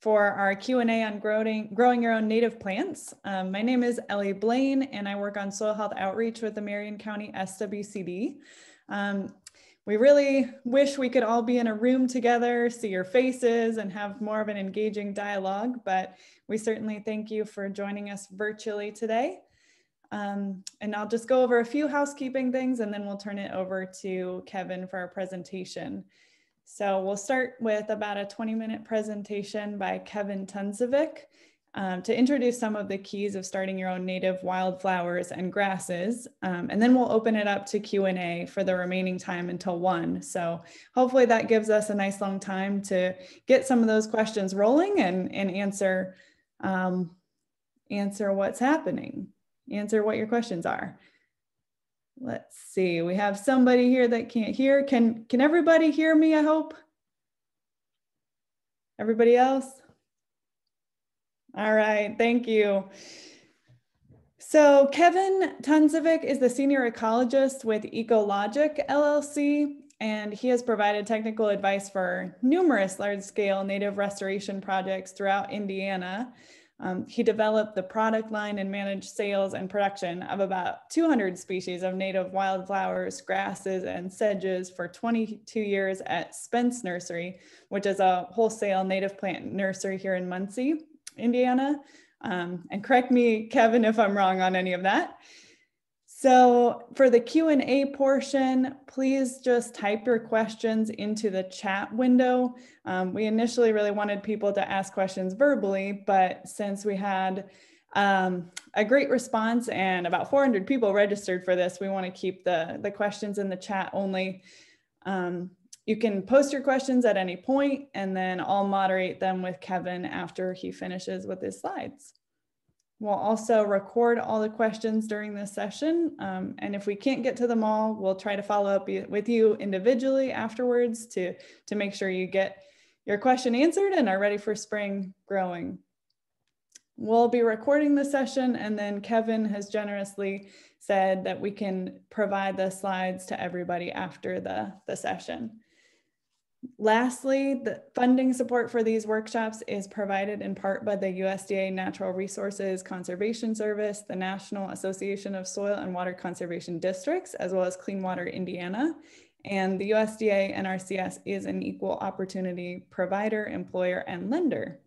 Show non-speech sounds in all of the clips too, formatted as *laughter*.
for our Q&A on growing, growing your own native plants. Um, my name is Ellie Blaine and I work on soil health outreach with the Marion County SWCD. Um, we really wish we could all be in a room together, see your faces and have more of an engaging dialogue, but we certainly thank you for joining us virtually today. Um, and I'll just go over a few housekeeping things and then we'll turn it over to Kevin for our presentation. So we'll start with about a 20 minute presentation by Kevin Tungesvick um, to introduce some of the keys of starting your own native wildflowers and grasses. Um, and then we'll open it up to Q&A for the remaining time until one. So hopefully that gives us a nice long time to get some of those questions rolling and, and answer, um, answer what's happening, answer what your questions are. Let's see, we have somebody here that can't hear. Can, can everybody hear me, I hope? Everybody else? All right, thank you. So Kevin Tungesvick is the senior ecologist with Eco Logic LLC, and he has provided technical advice for numerous large-scale native restoration projects throughout Indiana. Um, he developed the product line and managed sales and production of about 200 species of native wildflowers, grasses, and sedges for 22 years at Spence Nursery, which is a wholesale native plant nursery here in Muncie, Indiana. Um, and correct me, Kevin, if I'm wrong on any of that. So for the Q&A portion, please just type your questions into the chat window. Um, we initially really wanted people to ask questions verbally, but since we had um, a great response and about 400 people registered for this, we want to keep the, the questions in the chat only. Um, you can post your questions at any point and then I'll moderate them with Kevin after he finishes with his slides. We'll also record all the questions during this session. Um, and if we can't get to them all, we'll try to follow up with you individually afterwards to, to make sure you get your question answered and are ready for spring growing. We'll be recording the session and then Kevin has generously said that we can provide the slides to everybody after the, the session. Lastly, the funding support for these workshops is provided in part by the USDA Natural Resources Conservation Service, the National Association of Soil and Water Conservation Districts, as well as Clean Water Indiana. And the USDA NRCS is an equal opportunity provider, employer, and lender.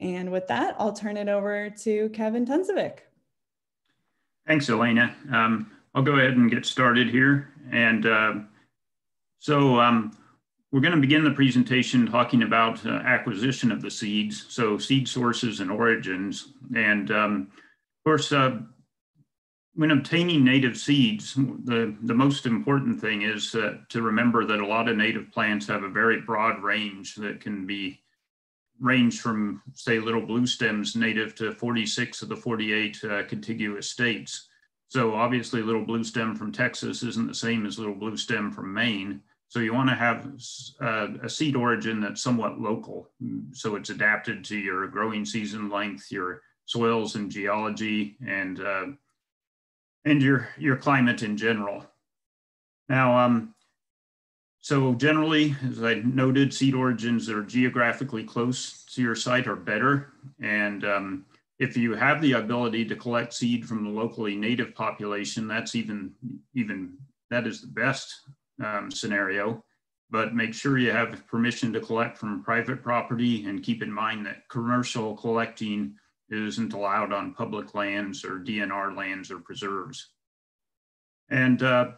And with that, I'll turn it over to Kevin Tungesvick. Thanks, Elena. Um, I'll go ahead and get started here. And uh, so um, we're going to begin the presentation talking about uh, acquisition of the seeds, so seed sources and origins. And um, of course, uh, when obtaining native seeds, the, the most important thing is uh, to remember that a lot of native plants have a very broad range that can be range from, say, little blue stems native to 46 of the 48 uh, contiguous states. So obviously, little blue stem from Texas isn't the same as little blue stem from Maine. So you want to have uh, a seed origin that's somewhat local. So it's adapted to your growing season length, your soils and geology, and uh, and your your climate in general. Now, um, so generally, as I noted, seed origins that are geographically close to your site are better. And um, if you have the ability to collect seed from the locally native population, that's even even that is the best um, scenario, but make sure you have permission to collect from private property and keep in mind that commercial collecting isn't allowed on public lands or DNR lands or preserves. And uh,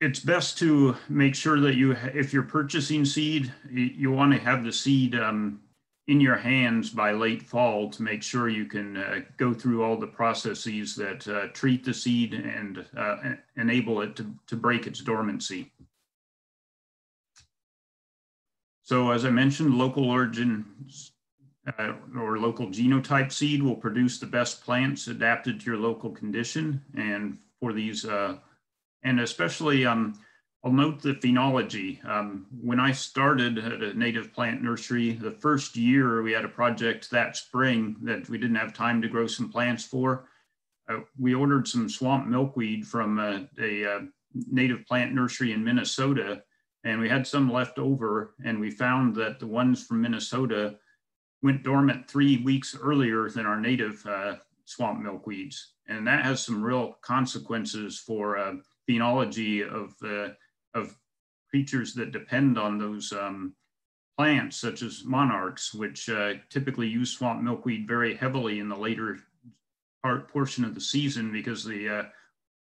it's best to make sure that you, if you're purchasing seed, you want to have the seed um, in your hands by late fall to make sure you can uh, go through all the processes that uh, treat the seed and uh, enable it to, to break its dormancy. So as I mentioned, local origin uh, or local genotype seed will produce the best plants adapted to your local condition. And for these, uh, and especially um, I'll note the phenology. Um, when I started at a native plant nursery, the first year we had a project that spring that we didn't have time to grow some plants for. Uh, we ordered some swamp milkweed from a, a, a, native plant nursery in Minnesota, and we had some left over and we found that the ones from Minnesota went dormant three weeks earlier than our native uh, swamp milkweeds. And that has some real consequences for uh, phenology of, uh, of creatures that depend on those um, plants, such as monarchs, which uh, typically use swamp milkweed very heavily in the later part portion of the season because the uh,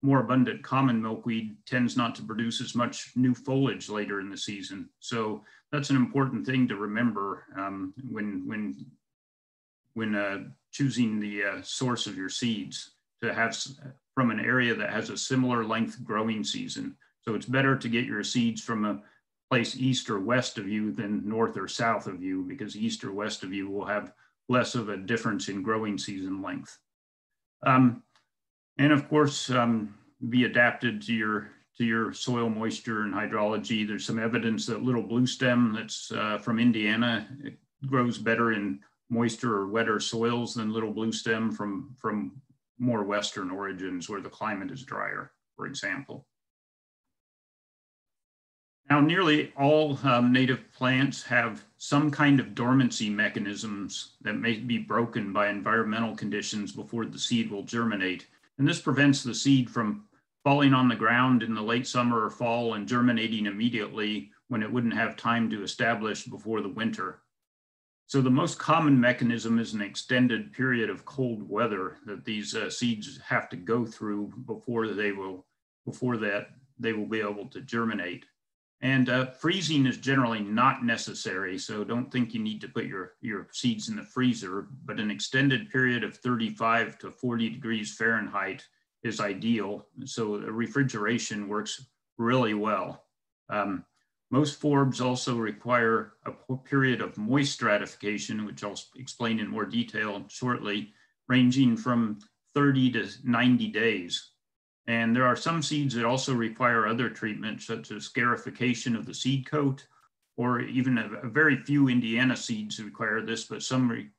more abundant common milkweed tends not to produce as much new foliage later in the season. So that's an important thing to remember um, when when when uh, choosing the uh, source of your seeds to have from an area that has a similar length growing season. So it's better to get your seeds from a place east or west of you than north or south of you because east or west of you will have less of a difference in growing season length. Um, and of course, um, be adapted to your to your soil moisture and hydrology. There's some evidence that little blue stem that's uh, from Indiana grows better in moisture or wetter soils than little blue stem from, from more western origins where the climate is drier, for example. Now, nearly all um, native plants have some kind of dormancy mechanisms that may be broken by environmental conditions before the seed will germinate. And this prevents the seed from falling on the ground in the late summer or fall and germinating immediately when it wouldn't have time to establish before the winter. So the most common mechanism is an extended period of cold weather that these uh, seeds have to go through before they will, before that they will be able to germinate. And uh, freezing is generally not necessary, so don't think you need to put your, your seeds in the freezer, but an extended period of 35 to 40 degrees Fahrenheit is ideal. So refrigeration works really well. Um, most forbs also require a period of moist stratification, which I'll explain in more detail shortly, ranging from 30 to 90 days. And there are some seeds that also require other treatments, such as scarification of the seed coat, or even a, a very few Indiana seeds require this, but some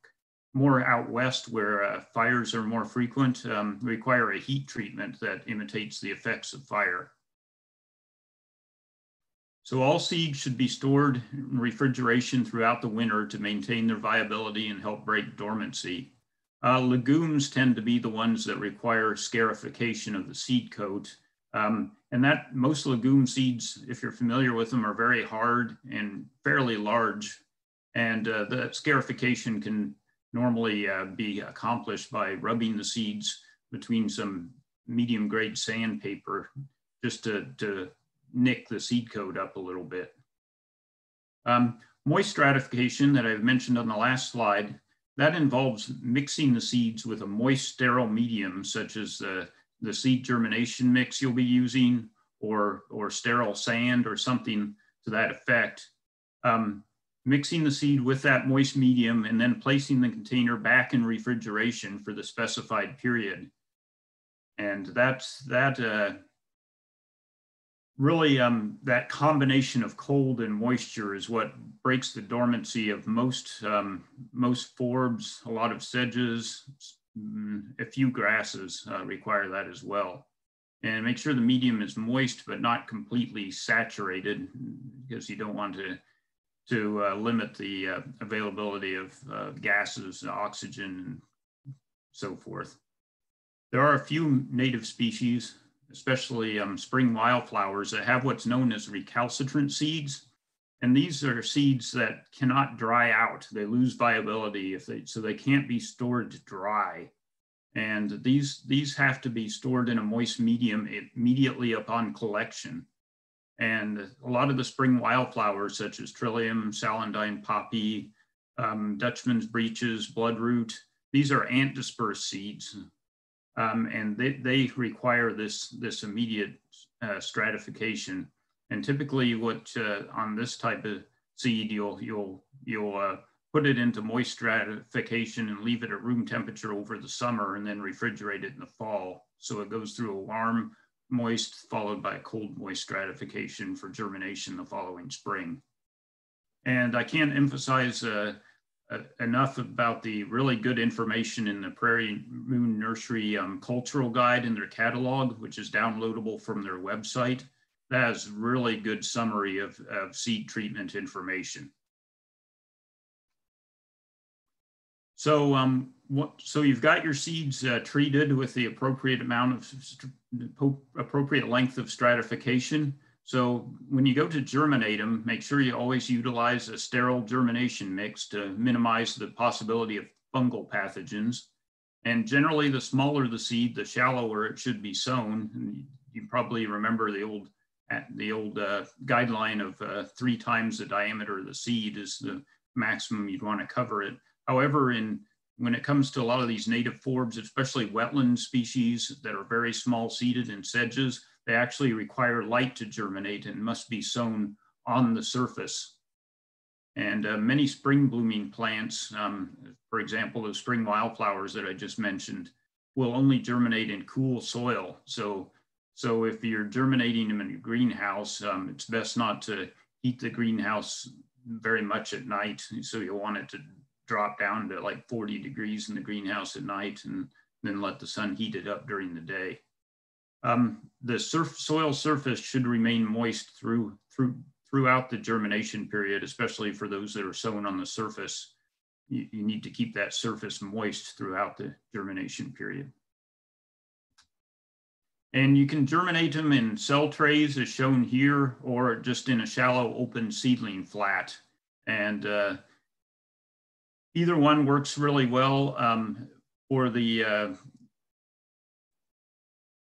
more out west where uh, fires are more frequent um, require a heat treatment that imitates the effects of fire. So all seeds should be stored in refrigeration throughout the winter to maintain their viability and help break dormancy. Uh, legumes tend to be the ones that require scarification of the seed coat. Um, and that most legume seeds, if you're familiar with them, are very hard and fairly large. And uh, the scarification can normally uh, be accomplished by rubbing the seeds between some medium grade sandpaper just to, to nick the seed coat up a little bit. Um, moist stratification that I've mentioned on the last slide, that involves mixing the seeds with a moist sterile medium such as the, the seed germination mix you'll be using or, or sterile sand or something to that effect. Um, mixing the seed with that moist medium and then placing the container back in refrigeration for the specified period. And that's that uh, really um, that combination of cold and moisture is what breaks the dormancy of most um, most forbs, a lot of sedges, mm, a few grasses uh, require that as well. And make sure the medium is moist but not completely saturated because you don't want to to uh, limit the uh, availability of uh, gases, oxygen, and so forth. There are a few native species, especially um, spring wildflowers, that have what's known as recalcitrant seeds. And these are seeds that cannot dry out. They lose viability if they, so they can't be stored dry. And these, these have to be stored in a moist medium immediately upon collection. And a lot of the spring wildflowers, such as trillium, celandine poppy, um, Dutchman's breeches, bloodroot, these are ant dispersed seeds. Um, and they, they require this, this immediate uh, stratification. And typically what uh, on this type of seed, you'll, you'll, you'll uh, put it into moist stratification and leave it at room temperature over the summer and then refrigerate it in the fall. So it goes through a warm, moist followed by a cold moist stratification for germination the following spring. And I can't emphasize uh, enough about the really good information in the Prairie Moon Nursery um, cultural guide in their catalog, which is downloadable from their website. That is really good summary of, of seed treatment information. So, um, what, so you've got your seeds uh, treated with the appropriate amount of appropriate length of stratification. So when you go to germinate them, make sure you always utilize a sterile germination mix to minimize the possibility of fungal pathogens. And generally, the smaller the seed, the shallower it should be sown. And you probably remember the old the old uh, guideline of uh, three times the diameter of the seed is the maximum you'd want to cover it. However, in when it comes to a lot of these native forbs, especially wetland species that are very small seeded in sedges, they actually require light to germinate and must be sown on the surface. And uh, many spring blooming plants, um, for example, the spring wildflowers that I just mentioned, will only germinate in cool soil. So, so if you're germinating them in a greenhouse, um, it's best not to heat the greenhouse very much at night. So you want it to drop down to like 40 degrees in the greenhouse at night and then let the sun heat it up during the day. Um, the surf, soil surface should remain moist through, through, throughout the germination period, especially for those that are sown on the surface. You, you need to keep that surface moist throughout the germination period. And you can germinate them in cell trays as shown here, or just in a shallow open seedling flat. And uh, either one works really well um, for the uh,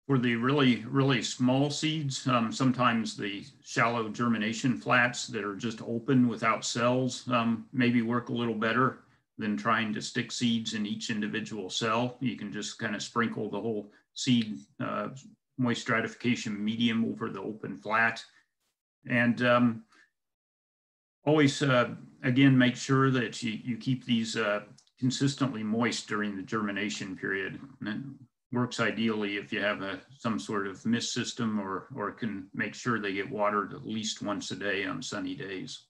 for the really really small seeds. Um, sometimes the shallow germination flats that are just open without cells um, maybe work a little better than trying to stick seeds in each individual cell. You can just kind of sprinkle the whole seed uh, moist stratification medium over the open flat. And um, always, uh, again, make sure that you, you keep these uh, consistently moist during the germination period. And works ideally if you have a, some sort of mist system or, or can make sure they get watered at least once a day on sunny days.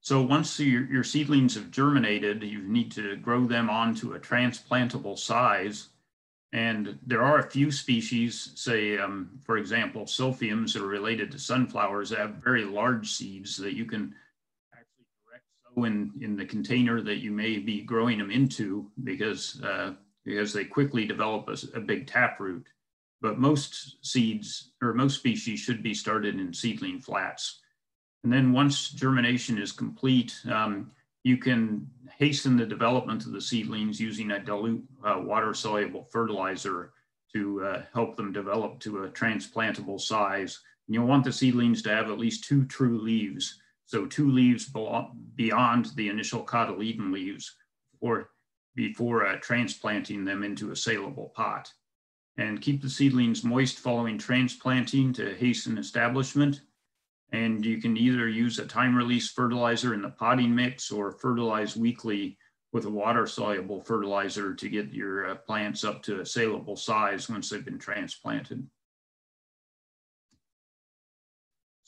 So once your, your seedlings have germinated, you need to grow them onto a transplantable size and there are a few species, say, um, for example, silphiums that are related to sunflowers that have very large seeds that you can in, in the container that you may be growing them into because, uh, because they quickly develop a, a big taproot. But most seeds or most species should be started in seedling flats. And then once germination is complete, um, you can hasten the development of the seedlings using a dilute uh, water soluble fertilizer to uh, help them develop to a transplantable size. And you'll want the seedlings to have at least two true leaves. So two leaves beyond the initial cotyledon leaves or before uh, transplanting them into a saleable pot. And keep the seedlings moist following transplanting to hasten establishment and you can either use a time release fertilizer in the potting mix or fertilize weekly with a water soluble fertilizer to get your uh, plants up to a saleable size once they've been transplanted.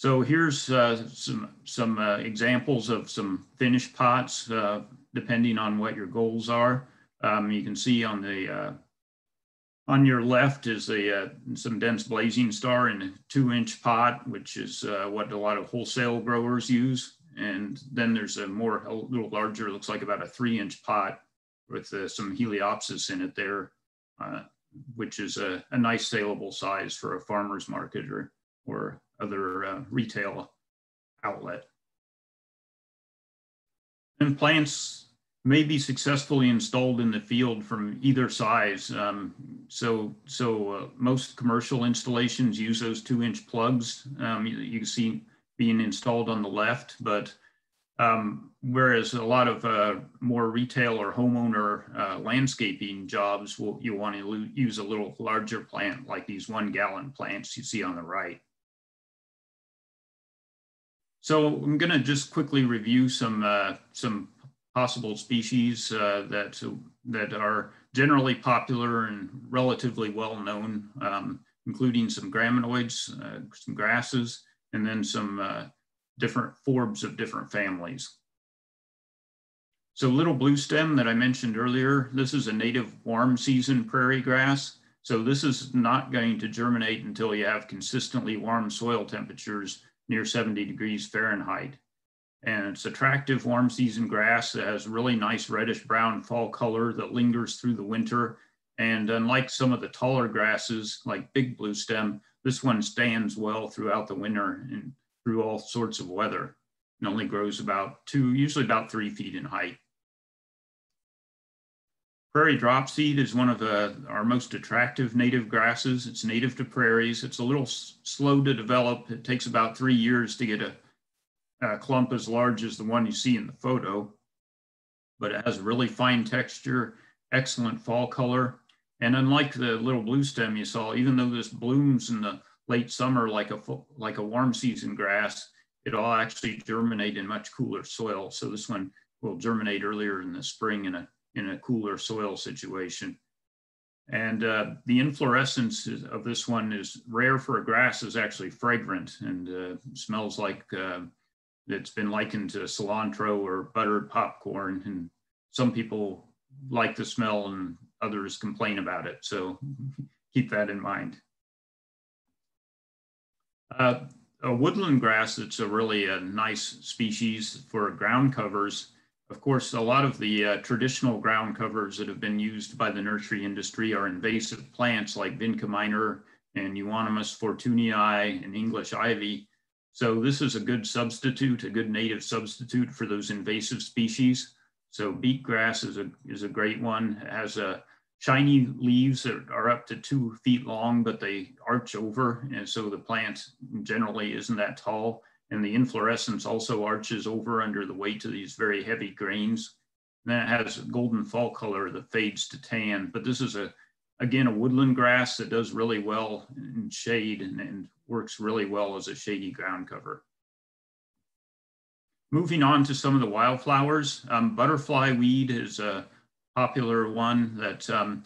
So here's uh, some, some uh, examples of some finished pots, uh, depending on what your goals are. Um, you can see on the uh, on your left is a uh, some dense blazing star in a two inch pot, which is uh, what a lot of wholesale growers use. And then there's a more, a little larger, looks like about a three inch pot with some Heliopsis in it there, which is a, a, nice saleable size for a farmer's market or, or other uh, retail outlet. And plants may be successfully installed in the field from either size. Um, so so uh, most commercial installations use those two inch plugs. Um, you, you, see being installed on the left, but um, whereas a lot of uh, more retail or homeowner uh, landscaping jobs, will you want to use a little larger plant like these one gallon plants you see on the right. So I'm going to just quickly review some uh, some possible species uh, that, that are generally popular and relatively well known, um, including some graminoids, uh, some grasses, and then some uh, different forbs of different families. So little blue stem that I mentioned earlier, this is a native warm season prairie grass. So this is not going to germinate until you have consistently warm soil temperatures near 70 degrees Fahrenheit. And it's attractive warm season grass that has really nice reddish brown fall color that lingers through the winter. And unlike some of the taller grasses like big blue stem, this one stands well throughout the winter and through all sorts of weather. It only grows about two, usually about three feet in height. Prairie dropseed is one of the, our most attractive native grasses. It's native to prairies. It's a little slow to develop. It takes about three years to get a, a clump as large as the one you see in the photo, but it has really fine texture, excellent fall color. And unlike the little blue stem you saw, even though this blooms in the late summer like a, like a warm season grass, it'll actually germinate in much cooler soil. So this one will germinate earlier in the spring in a in a cooler soil situation. And uh, the inflorescence of this one is rare for a grass is actually fragrant and uh, smells like uh, it's been likened to cilantro or buttered popcorn. And some people like the smell and others complain about it. So *laughs* keep that in mind. Uh, a woodland grass that's a really a nice species for ground covers of course, a lot of the uh, traditional ground covers that have been used by the nursery industry are invasive plants like vinca minor and Euonymus fortunei and English ivy. So this is a good substitute, a good native substitute for those invasive species. So beak grass is a, is a great one. It has a shiny leaves that are up to two feet long, but they arch over. And so the plant generally isn't that tall and the inflorescence also arches over under the weight of these very heavy grains. And then it has a golden fall color that fades to tan, but this is a, again, a woodland grass that does really well in shade and, and works really well as a shady ground cover. Moving on to some of the wildflowers, um, butterfly weed is a popular one that um,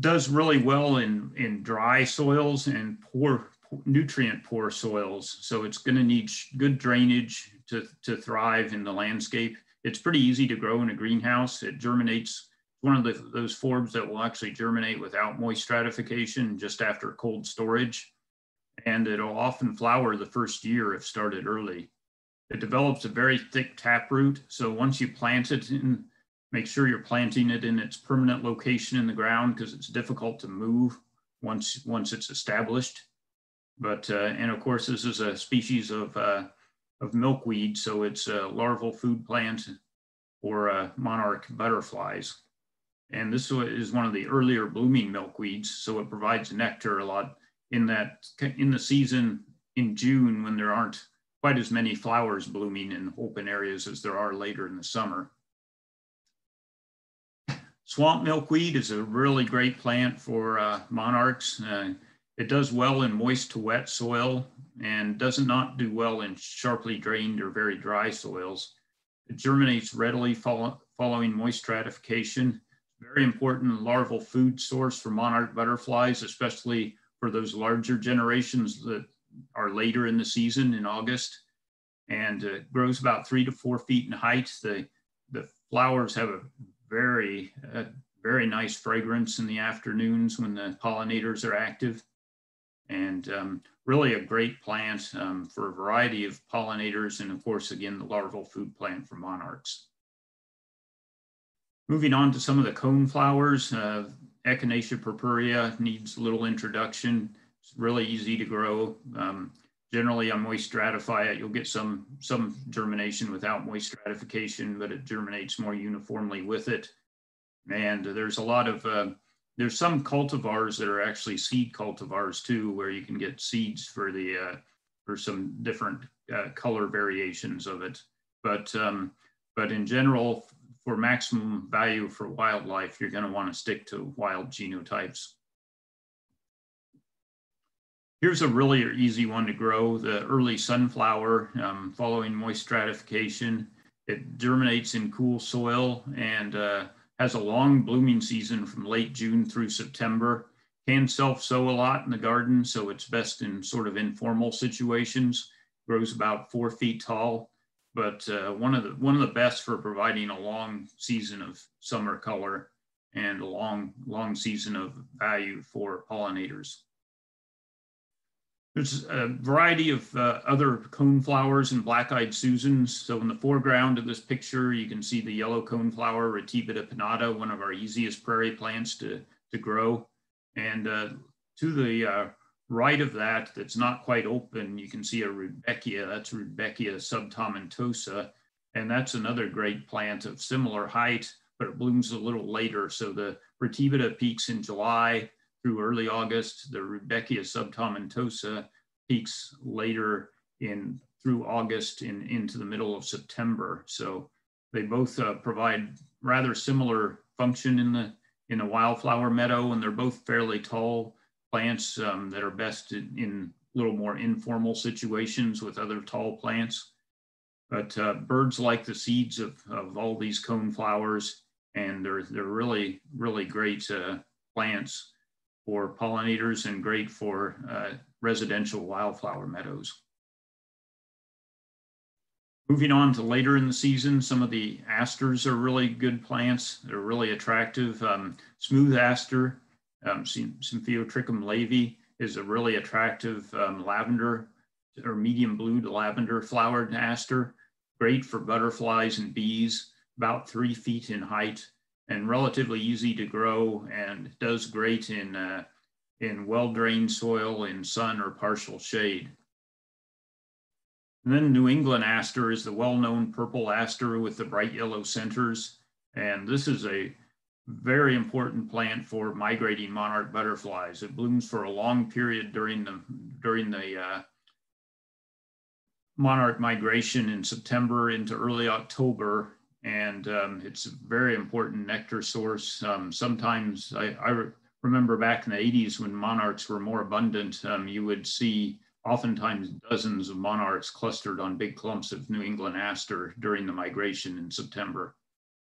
does really well in, in dry soils and poor nutrient poor soils. So it's going to need good drainage to, to thrive in the landscape. It's pretty easy to grow in a greenhouse. It germinates one of the, those forbs that will actually germinate without moist stratification just after cold storage. And it'll often flower the first year if started early. It develops a very thick taproot. So once you plant it in, make sure you're planting it in its permanent location in the ground because it's difficult to move once, once it's established. But, uh, and of course, this is a species of, uh, of milkweed, so it's a larval food plant for uh, monarch butterflies. And this is one of the earlier blooming milkweeds, so it provides nectar a lot in that, in the season in June when there aren't quite as many flowers blooming in open areas as there are later in the summer. Swamp milkweed is a really great plant for uh, monarchs. Uh, it does well in moist to wet soil and does not do well in sharply drained or very dry soils. It germinates readily follow, following moist stratification. Very important larval food source for monarch butterflies, especially for those larger generations that are later in the season in August. And uh, grows about three to four feet in height. The, the flowers have a very, uh, very nice fragrance in the afternoons when the pollinators are active and um, really a great plant um, for a variety of pollinators and of course, again, the larval food plant for monarchs. Moving on to some of the cone flowers, uh, Echinacea purpurea needs little introduction. It's really easy to grow. Um, generally on moist stratify it, you'll get some, some germination without moist stratification, but it germinates more uniformly with it. And there's a lot of uh, there's some cultivars that are actually seed cultivars too, where you can get seeds for the uh, for some different uh, color variations of it. But um, but in general, for maximum value for wildlife, you're going to want to stick to wild genotypes. Here's a really easy one to grow, the early sunflower um, following moist stratification. It germinates in cool soil and uh, has a long blooming season from late June through September. Can self-sow a lot in the garden, so it's best in sort of informal situations. Grows about four feet tall, but uh, one of the one of the best for providing a long season of summer color. and a long, long season of value for pollinators. There's a variety of uh, other cone flowers and black-eyed Susans. So in the foreground of this picture, you can see the yellow cone flower, Ratibida pinnata, one of our easiest prairie plants to, to grow. And uh, to the uh, right of that, that's not quite open, you can see a Rudbeckia. That's Rudbeckia subtomentosa. And that's another great plant of similar height, but it blooms a little later. So the Ratibida peaks in July, through early August. The Rudbeckia subtomentosa peaks later in through August in, into the middle of September. So they both uh, provide rather similar function in the in the wildflower meadow, and they're both fairly tall plants um, that are best in, in little more informal situations with other tall plants. But uh, birds like the seeds of, of all these cone flowers, and they're, they're really, really great uh, plants for pollinators and great for uh, residential wildflower meadows. Moving on to later in the season, some of the asters are really good plants. They're really attractive. Um, smooth aster, um, Symphyotrichum laeve, is a really attractive um, lavender or medium blue to lavender flowered aster. Great for butterflies and bees, about three feet in height and relatively easy to grow and does great in, uh, in well-drained soil in sun or partial shade. And then New England aster is the well-known purple aster with the bright yellow centers. And this is a very important plant for migrating monarch butterflies. It blooms for a long period during the, during the uh, monarch migration in September into early October and um, it's a very important nectar source. Um, sometimes I, I re remember back in the 80s when monarchs were more abundant, um, you would see oftentimes dozens of monarchs clustered on big clumps of New England aster during the migration in September.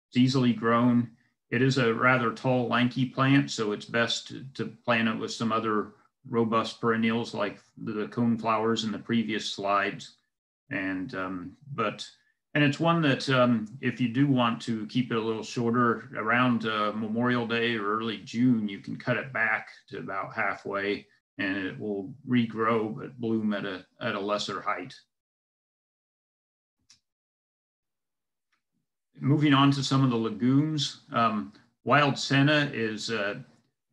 It's easily grown. It is a rather tall, lanky plant, so it's best to, to plant it with some other robust perennials like the cone flowers in the previous slides. And um, but and it's one that um, if you do want to keep it a little shorter around uh, Memorial Day or early June, you can cut it back to about halfway and it will regrow but bloom at a, at a lesser height. Moving on to some of the legumes, um, wild senna is uh,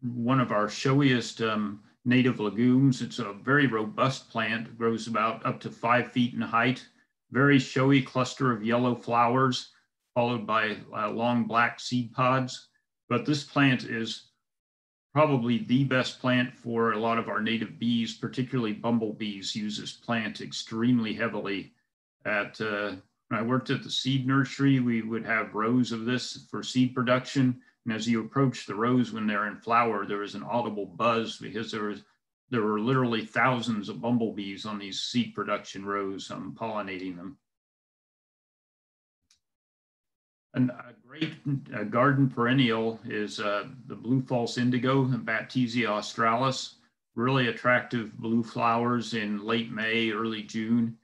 one of our showiest um, native legumes. It's a very robust plant, grows about up to five feet in height very showy cluster of yellow flowers, followed by uh, long black seed pods. But this plant is probably the best plant for a lot of our native bees, particularly bumblebees use this plant extremely heavily. At uh, when I worked at the seed nursery, we would have rows of this for seed production. And as you approach the rows when they're in flower, there is an audible buzz because there was there were literally thousands of bumblebees on these seed production rows um, pollinating them. And a great uh, garden perennial is uh, the blue false indigo, Baptisia australis, really attractive blue flowers in late May, early June.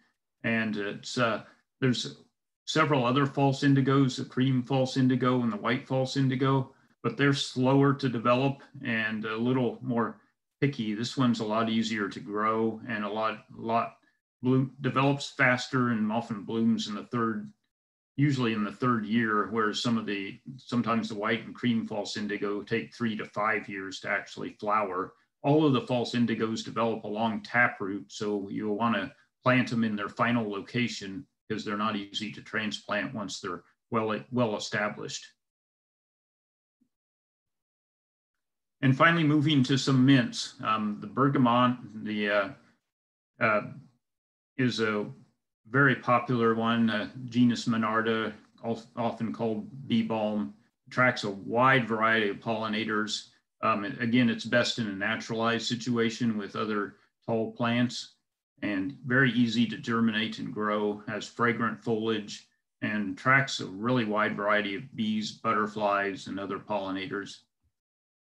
And it's uh, there's several other false indigos, the cream false indigo and the white false indigo, but they're slower to develop and a little more picky. This one's a lot easier to grow and a lot, lot bloom, develops faster and often blooms in the third, usually in the third year, whereas some of the, sometimes the white and cream false indigo take three to five years to actually flower. All of the false indigos develop along taproot, so you'll want to plant them in their final location because they're not easy to transplant once they're well, well established. And finally, moving to some mints. Um, the bergamot, the uh, uh, is a very popular one, uh, genus Monarda, often called bee balm, attracts a wide variety of pollinators. Um, again, it's best in a naturalized situation with other tall plants and very easy to germinate and grow, has fragrant foliage, and attracts a really wide variety of bees, butterflies, and other pollinators.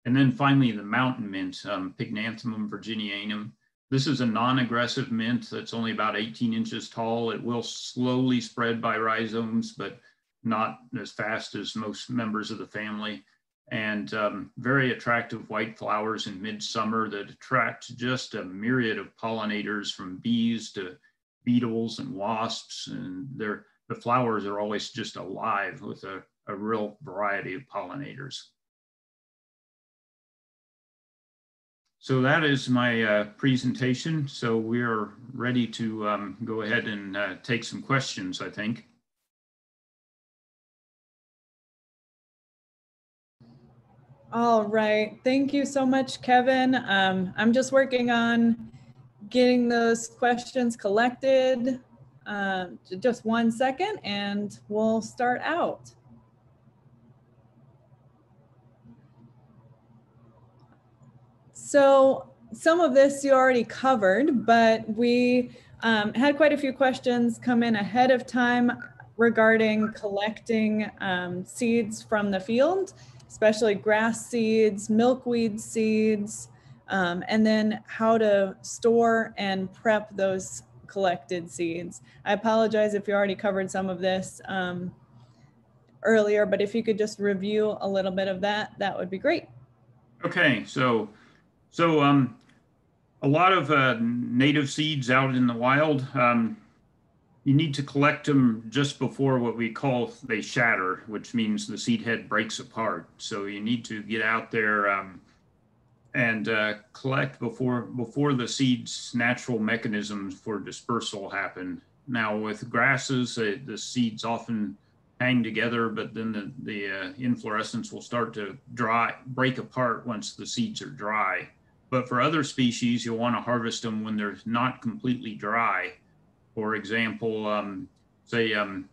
And then finally, the mountain mint, um, virginianum. This is a non-aggressive mint that's only about 18 inches tall. It will slowly spread by rhizomes, but not as fast as most members of the family. and um, very attractive white flowers in midsummer that attract just a myriad of pollinators from bees to beetles and wasps. And the flowers are always just alive with a, a real variety of pollinators. So that is my uh, presentation. So we are ready to um, go ahead and uh, take some questions, I think. All right. Thank you so much, Kevin. Um, I'm just working on getting those questions collected. Uh, just one second and we'll start out. So some of this you already covered, but we um, had quite a few questions come in ahead of time regarding collecting um, seeds from the field especially grass seeds, milkweed seeds, um, and then how to store and prep those collected seeds. I apologize if you already covered some of this um, earlier, but if you could just review a little bit of that, that would be great. Okay, so so um, a lot of uh, native seeds out in the wild. Um, you need to collect them just before what we call they shatter, which means the seed head breaks apart. So you need to get out there um, and uh, collect before before the seed's natural mechanisms for dispersal happen. Now with grasses, uh, the seeds often hang together, but then the, the uh, inflorescence will start to dry, break apart once the seeds are dry. But for other species, you'll want to harvest them when they're not completely dry for example, um, say um,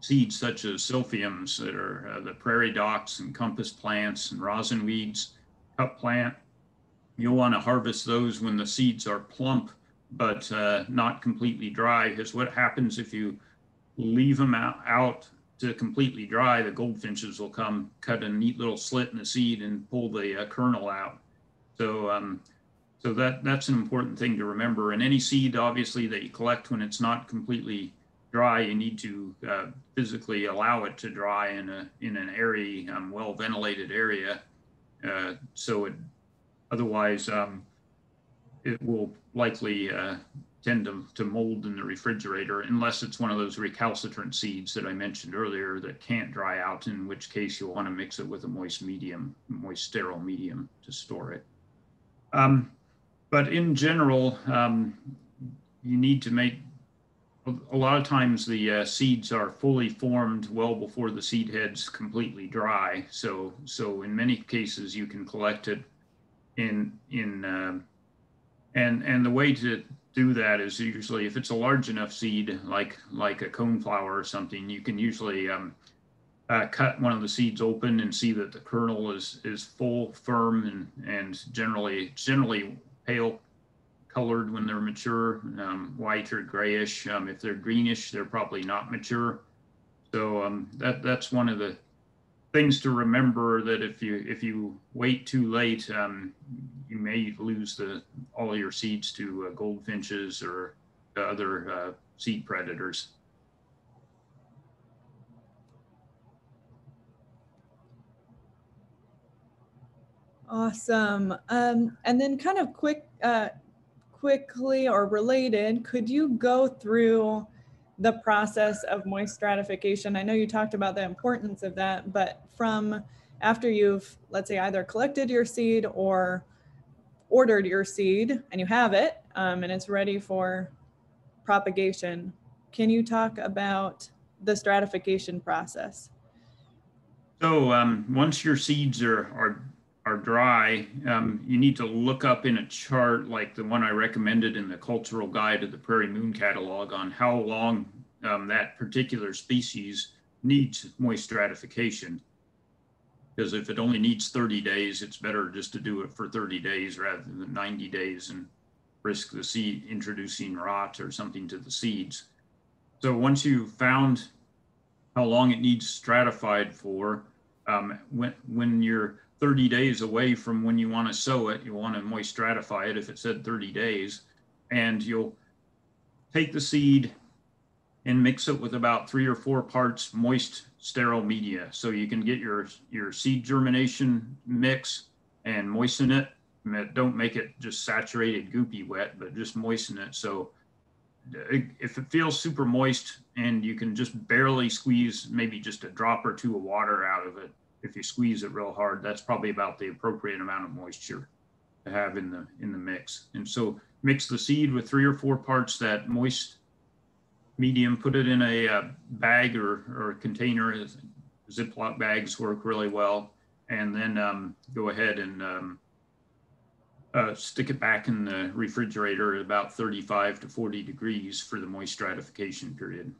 seeds such as silphiums that are uh, the prairie docks and compass plants and rosin weeds, cup plant. You'll want to harvest those when the seeds are plump but uh, not completely dry because what happens if you leave them out, out to completely dry, the goldfinches will come cut a neat little slit in the seed and pull the uh, kernel out. So um, so that that's an important thing to remember. And any seed, obviously, that you collect when it's not completely dry, you need to uh, physically allow it to dry in a in an airy, um, well ventilated area. Uh, so it otherwise um, it will likely uh, tend to, to mold in the refrigerator unless it's one of those recalcitrant seeds that I mentioned earlier that can't dry out, in which case you'll want to mix it with a moist medium, moist sterile medium to store it. Um, but in general, um, you need to make a lot of times the uh, seeds are fully formed well before the seed heads completely dry. So, so in many cases you can collect it in in uh, and and the way to do that is usually if it's a large enough seed like like a coneflower or something, you can usually um, uh, cut one of the seeds open and see that the kernel is is full, firm, and and generally generally pale colored when they're mature, um, white or grayish. Um, if they're greenish, they're probably not mature. So um, that that's one of the things to remember that if you if you wait too late, um, you may lose the all your seeds to uh, goldfinches or other uh, seed predators. Awesome. Um, and then kind of quick, uh, quickly or related, could you go through the process of moist stratification? I know you talked about the importance of that, but from after you've, let's say, either collected your seed or ordered your seed and you have it um, and it's ready for propagation, can you talk about the stratification process? So um, once your seeds are, are are dry, um, you need to look up in a chart like the one I recommended in the cultural guide of the Prairie Moon catalog on how long um, that particular species needs moist stratification. Because if it only needs 30 days, it's better just to do it for 30 days rather than 90 days and risk the seed introducing rot or something to the seeds. So once you've found how long it needs stratified for, um, when, when you're 30 days away from when you want to sow it. You want to moist stratify it if it said 30 days. And you'll take the seed and mix it with about three or four parts moist sterile media. So you can get your, your seed germination mix and moisten it. Don't make it just saturated goopy wet, but just moisten it. So uh, if it feels super moist and you can just barely squeeze maybe just a drop or two of water out of it, if you squeeze it real hard, that's probably about the appropriate amount of moisture to have in the in the mix. And so mix the seed with three or four parts that moist medium, put it in a, uh, bag or, or container. Ziploc bags work really well. And then um, go ahead and um, uh, stick it back in the refrigerator at about 35 to 40 degrees for the moist stratification period.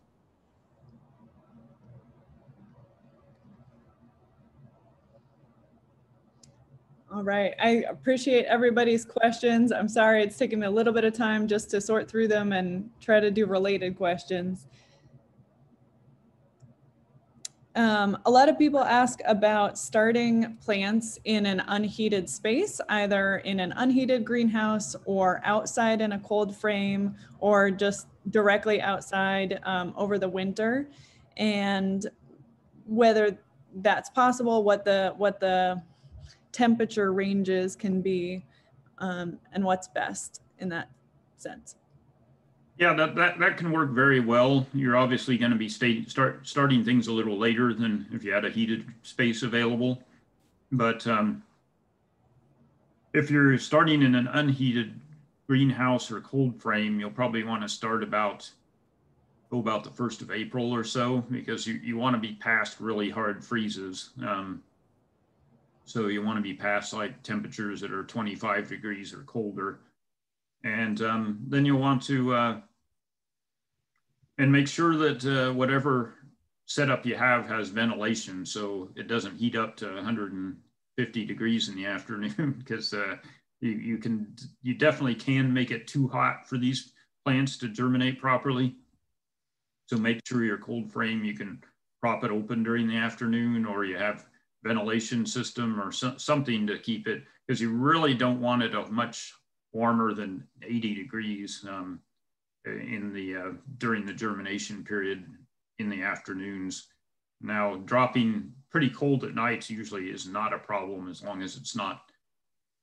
All right, I appreciate everybody's questions. I'm sorry it's taken me a little bit of time just to sort through them and try to do related questions. Um, a lot of people ask about starting plants in an unheated space, either in an unheated greenhouse or outside in a cold frame or just directly outside um, over the winter. And whether that's possible, what the, what the temperature ranges can be um, and what's best in that sense. Yeah, that, that, that can work very well. You're obviously going to be state, start starting things a little later than if you had a heated space available. But um, if you're starting in an unheated greenhouse or cold frame, you'll probably want to start about go about the first of April or so because you, you want to be past really hard freezes. Um, so you want to be past like temperatures that are 25 degrees or colder. And um, then you'll want to, uh, and make sure that uh, whatever setup you have has ventilation so it doesn't heat up to 150 degrees in the *laughs* afternoon because uh, you, you can, you definitely can make it too hot for these plants to germinate properly. So make sure your cold frame, you can prop it open during the afternoon or you have ventilation system or so, something to keep it because you really don't want it much warmer than 80 degrees um, in the uh, during the germination period in the afternoons. Now dropping pretty cold at nights usually is not a problem as long as it's not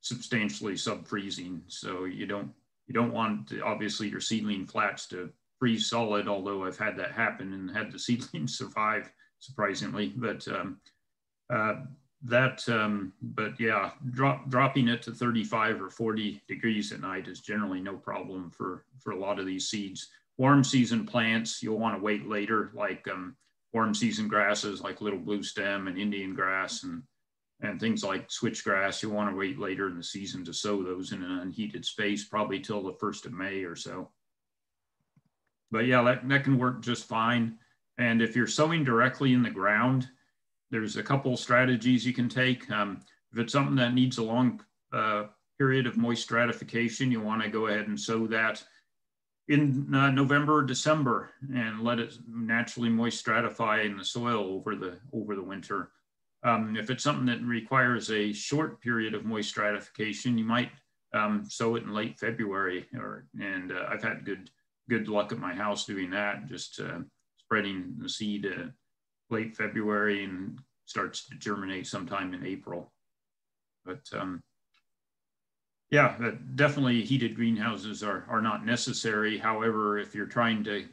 substantially sub-freezing. So you don't you don't want to, obviously your seedling flats to freeze solid, although I've had that happen and had the *laughs* seedlings survive surprisingly. But um, uh, that, um, but yeah, drop, dropping it to 35 or 40 degrees at night is generally no problem for, for a lot of these seeds. Warm season plants, you'll want to wait later, like um, warm season grasses like little blue stem and Indian grass and, and things like switchgrass. You'll want to wait later in the season to sow those in an unheated space, probably till the 1st of May or so. But yeah, that, that can work just fine. And if you're sowing directly in the ground, there's a couple strategies you can take. Um, if it's something that needs a long uh, period of moist stratification, you want to go ahead and sow that in uh, November or December and let it naturally moist stratify in the soil over the over the winter. Um, if it's something that requires a short period of moist stratification, you might um, sow it in late February. Or and uh, I've had good good luck at my house doing that, just uh, spreading the seed uh, late February and starts to germinate sometime in April. But um, yeah, definitely heated greenhouses are, are not necessary. However, if you're trying to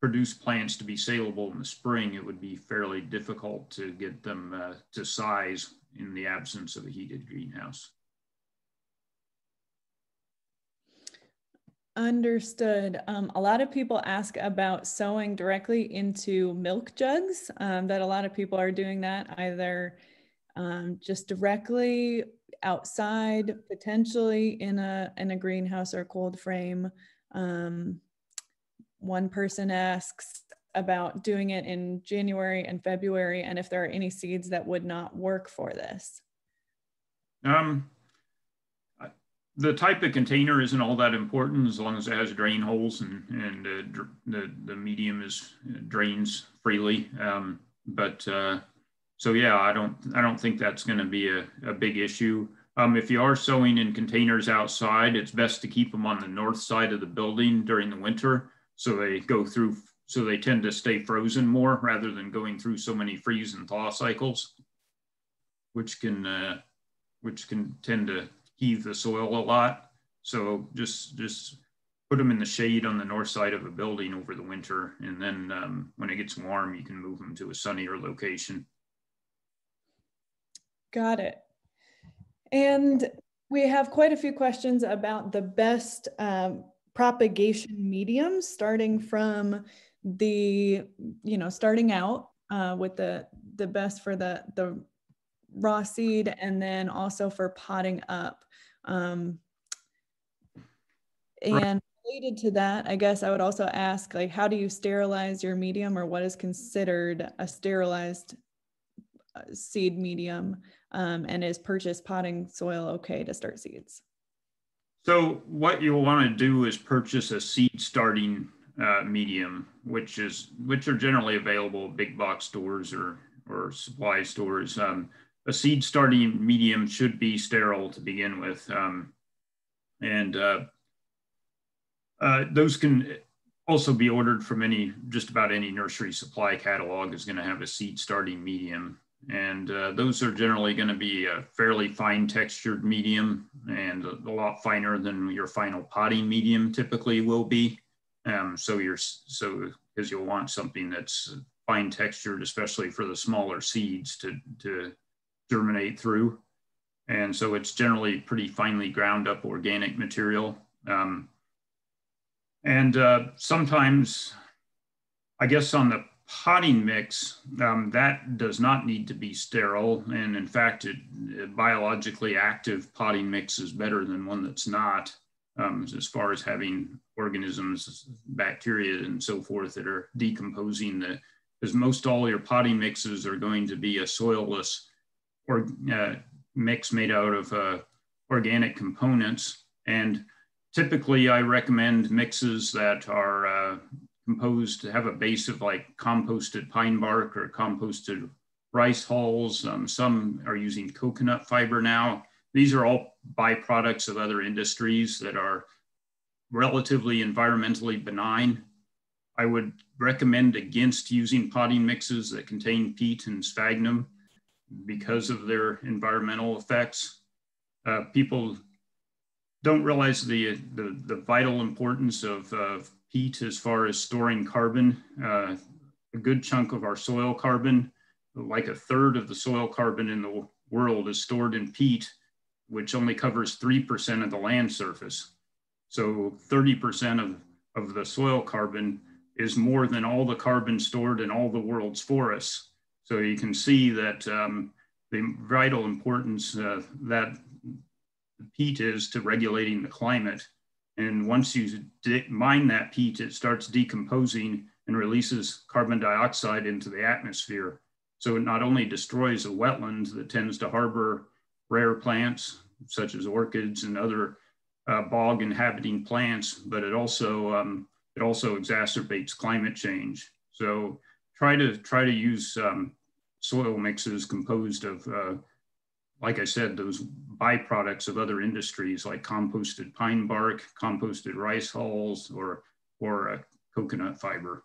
produce plants to be saleable in the spring, it would be fairly difficult to get them uh, to size in the absence of a heated greenhouse. Understood. Um, a lot of people ask about sowing directly into milk jugs, um, that a lot of people are doing that either um, just directly outside, potentially in a, in a greenhouse or cold frame. Um, one person asks about doing it in January and February and if there are any seeds that would not work for this. Um, the type of container isn't all that important as long as it has drain holes and, and uh, the, the medium is uh, drains freely. Um, but uh, so yeah, I don't I don't think that's going to be a, a big issue. Um, if you are sowing in containers outside, it's best to keep them on the north side of the building during the winter so they go through so they tend to stay frozen more rather than going through so many freeze and thaw cycles, which can uh, which can tend to heave the soil a lot. So just just put them in the shade on the north side of a building over the winter, and then um, when it gets warm, you can move them to a sunnier location. Got it. And we have quite a few questions about the best um, propagation mediums, starting from the, you know, starting out uh, with the the best for the the raw seed, and then also for potting up. Um, and related to that, I guess I would also ask, like, how do you sterilize your medium, or what is considered a sterilized uh, seed medium? um, and is purchased potting soil okay to start seeds? So what you'll want to do is purchase a seed starting uh, medium, which is which are generally available at big box stores or or supply stores. Um, a seed starting medium should be sterile to begin with, um, and uh, uh, those can also be ordered from any just about any nursery supply catalog is going to have a seed starting medium and uh, those are generally going to be a fairly fine textured medium and a, lot finer than your final potting medium typically will be. Um, so you're so because you'll want something that's fine textured, especially for the smaller seeds to to germinate through. And so it's generally pretty finely ground up organic material. Um, and uh, sometimes, I guess on the potting mix, um, that does not need to be sterile. And in fact, it, it biologically active potting mix is better than one that's not, um, as far as having organisms, bacteria, and so forth that are decomposing the, because most all your potting mixes are going to be a soilless or uh, mix made out of uh, organic components. And typically I recommend mixes that are uh, composed to have a base of like composted pine bark or composted rice hulls. Um, some are using coconut fiber now. These are all byproducts of other industries that are relatively environmentally benign. I would recommend against using potting mixes that contain peat and sphagnum because of their environmental effects. Uh, people don't realize the, the, the vital importance of, of peat as far as storing carbon. Uh, a good chunk of our soil carbon, like a third of the soil carbon in the world is stored in peat, which only covers 3% of the land surface. So 30% of, of the soil carbon is more than all the carbon stored in all the world's forests. So you can see that um, the vital importance uh, that peat is to regulating the climate. And once you mine that peat, it starts decomposing and releases carbon dioxide into the atmosphere. So it not only destroys a wetland that tends to harbor rare plants, such as orchids and other uh, bog inhabiting plants, but it also, um, it also exacerbates climate change. So try to, try to use um, soil mixes composed of uh, like I said, those byproducts of other industries like composted pine bark, composted rice hulls, or, or uh, coconut fiber.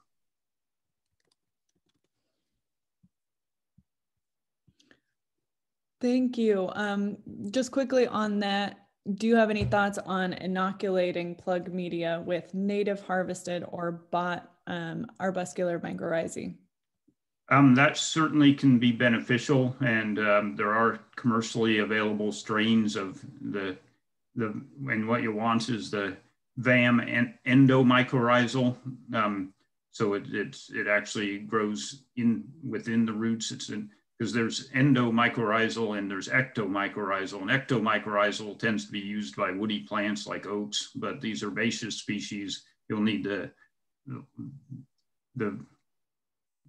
Thank you. Um, just quickly on that, do you have any thoughts on inoculating plug media with native harvested or bought um, arbuscular mycorrhizae? Um, that certainly can be beneficial, and um, there are commercially available strains of the the and what you want is the VAM and endomycorrhizal. Um, so it it's, it actually grows in within the roots. It's in because there's endomycorrhizal and there's ectomycorrhizal, and ectomycorrhizal tends to be used by woody plants like oaks, but these herbaceous species you'll need the the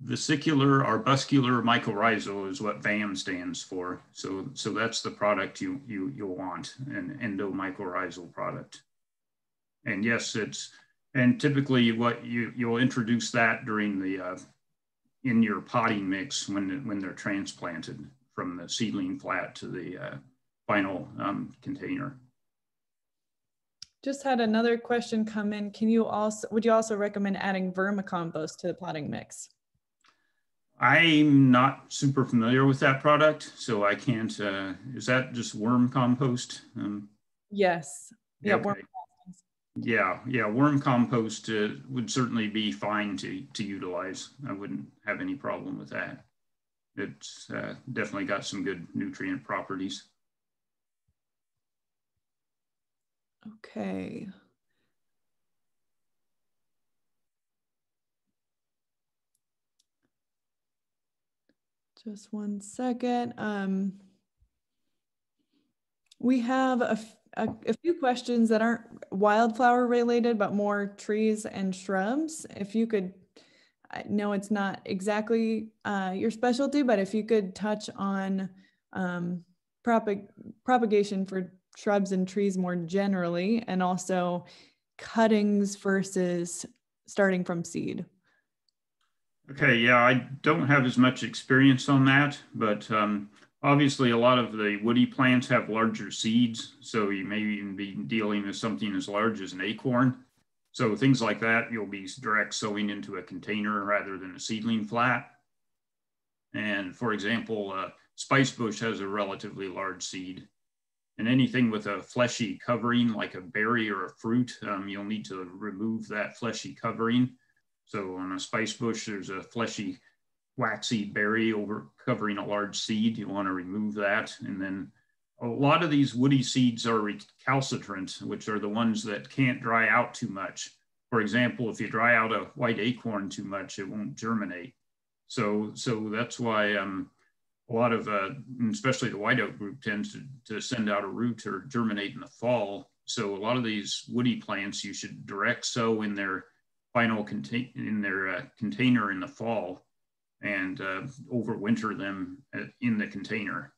vesicular arbuscular mycorrhizal is what VAM stands for. So, so that's the product you, you, you'll want, an endomycorrhizal product. And yes, it's, and typically what you, you'll introduce that during the, uh, in your potting mix when, when they're transplanted from the seedling flat to the uh, final um, container. Just had another question come in. Can you also, would you also recommend adding vermicompost to the potting mix? I'm not super familiar with that product, so I can't, uh, is that just worm compost? Um, yes. Yeah, okay. worm yeah, yeah, worm compost uh, would certainly be fine to, to utilize. I wouldn't have any problem with that. It's uh, definitely got some good nutrient properties. Okay. Just one second. Um, we have a, a, a, few questions that aren't wildflower related, but more trees and shrubs. If you could, I know it's not exactly uh, your specialty, but if you could touch on um, propag propagation for shrubs and trees more generally, and also cuttings versus starting from seed. Okay, yeah, I don't have as much experience on that, but um, obviously a lot of the woody plants have larger seeds, so you may even be dealing with something as large as an acorn. So things like that, you'll be direct sowing into a container rather than a seedling flat. And for example, uh, spice bush has a relatively large seed. And anything with a fleshy covering, like a berry or a fruit, um, you'll need to remove that fleshy covering so on a spice bush, there's a fleshy, waxy berry over covering a large seed. You want to remove that. And then a lot of these woody seeds are recalcitrant, which are the ones that can't dry out too much. For example, if you dry out a white acorn too much, it won't germinate. So, so that's why um, a lot of, uh, especially the white oak group tends to, to send out a root or germinate in the fall. So a lot of these woody plants, you should direct sow in their final contain in their uh, container in the fall and uh, overwinter them uh, in the container.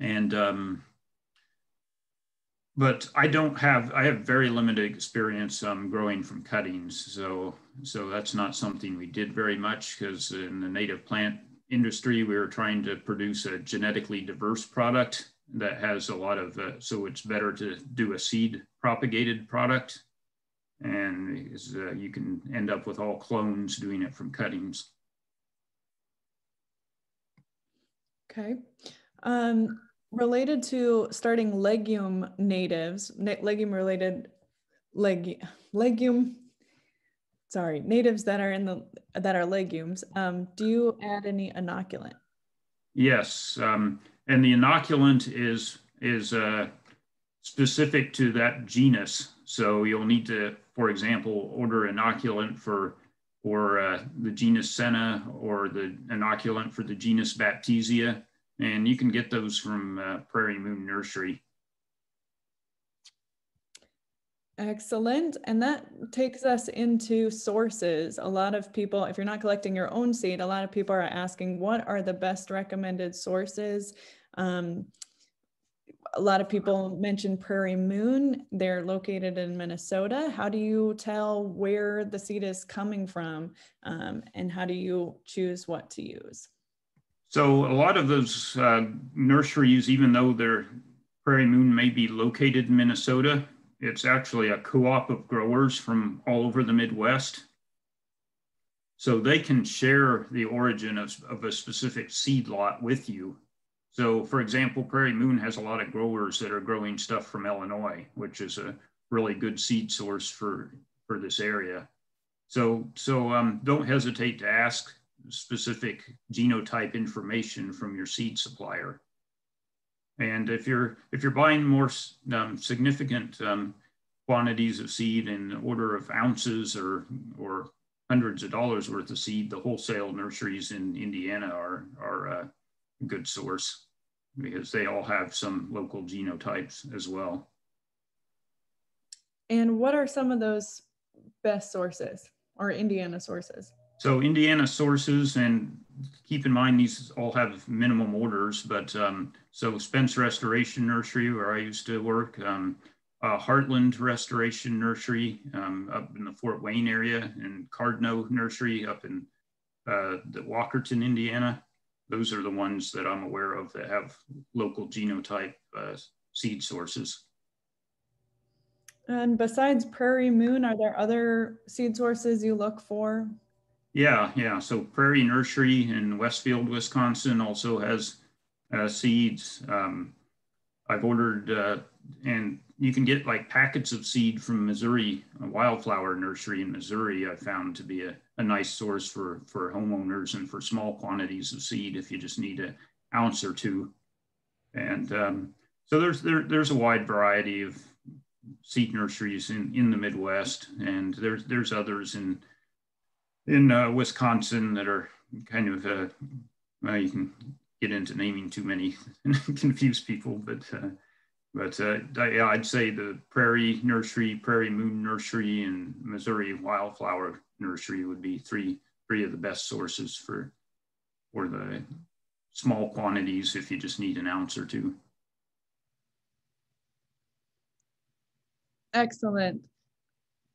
And um, but I don't have I have very limited experience um, growing from cuttings, so so that's not something we did very much because in the native plant industry we were trying to produce a genetically diverse product that has a lot of uh, so it's better to do a seed propagated product and uh, you can end up with all clones doing it from cuttings. Okay. Um, related to starting legume natives, legume related, leg, legume, sorry, natives that are in the, that are legumes, um, do you add any inoculant? Yes, um, and the inoculant is, is uh, specific to that genus. So you'll need to for example, order inoculant for or uh, the genus Senna or the inoculant for the genus Baptisia. And you can get those from uh, Prairie Moon Nursery. Excellent. And that takes us into sources. A lot of people, if you're not collecting your own seed, a lot of people are asking, what are the best recommended sources? Um, a lot of people mention Prairie Moon. They're located in Minnesota. How do you tell where the seed is coming from um, and how do you choose what to use? So a lot of those uh, nurseries, even though their Prairie Moon may be located in Minnesota, it's actually a co-op of growers from all over the Midwest. So they can share the origin of, of a specific seed lot with you so for example, Prairie Moon has a lot of growers that are growing stuff from Illinois, which is a really good seed source for, for this area. So, so um, don't hesitate to ask specific genotype information from your seed supplier. And if you're, if you're buying more um, significant um, quantities of seed in order of ounces or, or hundreds of dollars worth of seed, the wholesale nurseries in Indiana are, are a good source because they all have some local genotypes as well. And what are some of those best sources or Indiana sources? So Indiana sources, and keep in mind these all have minimum orders, but um, so Spence Restoration Nursery, where I used to work, um, uh, Heartland Restoration Nursery um, up in the Fort Wayne area, and Cardno Nursery up in uh, the Walkerton, Indiana those are the ones that I'm aware of that have local genotype uh, seed sources. And besides Prairie Moon, are there other seed sources you look for? Yeah, yeah. So Prairie Nursery in Westfield, Wisconsin also has uh, seeds. Um, I've ordered, uh, and you can get like packets of seed from Missouri, a wildflower nursery in Missouri. I found to be a, a nice source for for homeowners and for small quantities of seed if you just need an ounce or two. And um, so there's there, there's a wide variety of seed nurseries in, in the Midwest, and there's there's others in in uh, Wisconsin that are kind of uh, well, you can get into naming too many *laughs* and confuse people, but uh, but uh, I'd say the Prairie Nursery, Prairie Moon Nursery, and Missouri Wildflower Nursery would be three three of the best sources for for the small quantities if you just need an ounce or two. Excellent.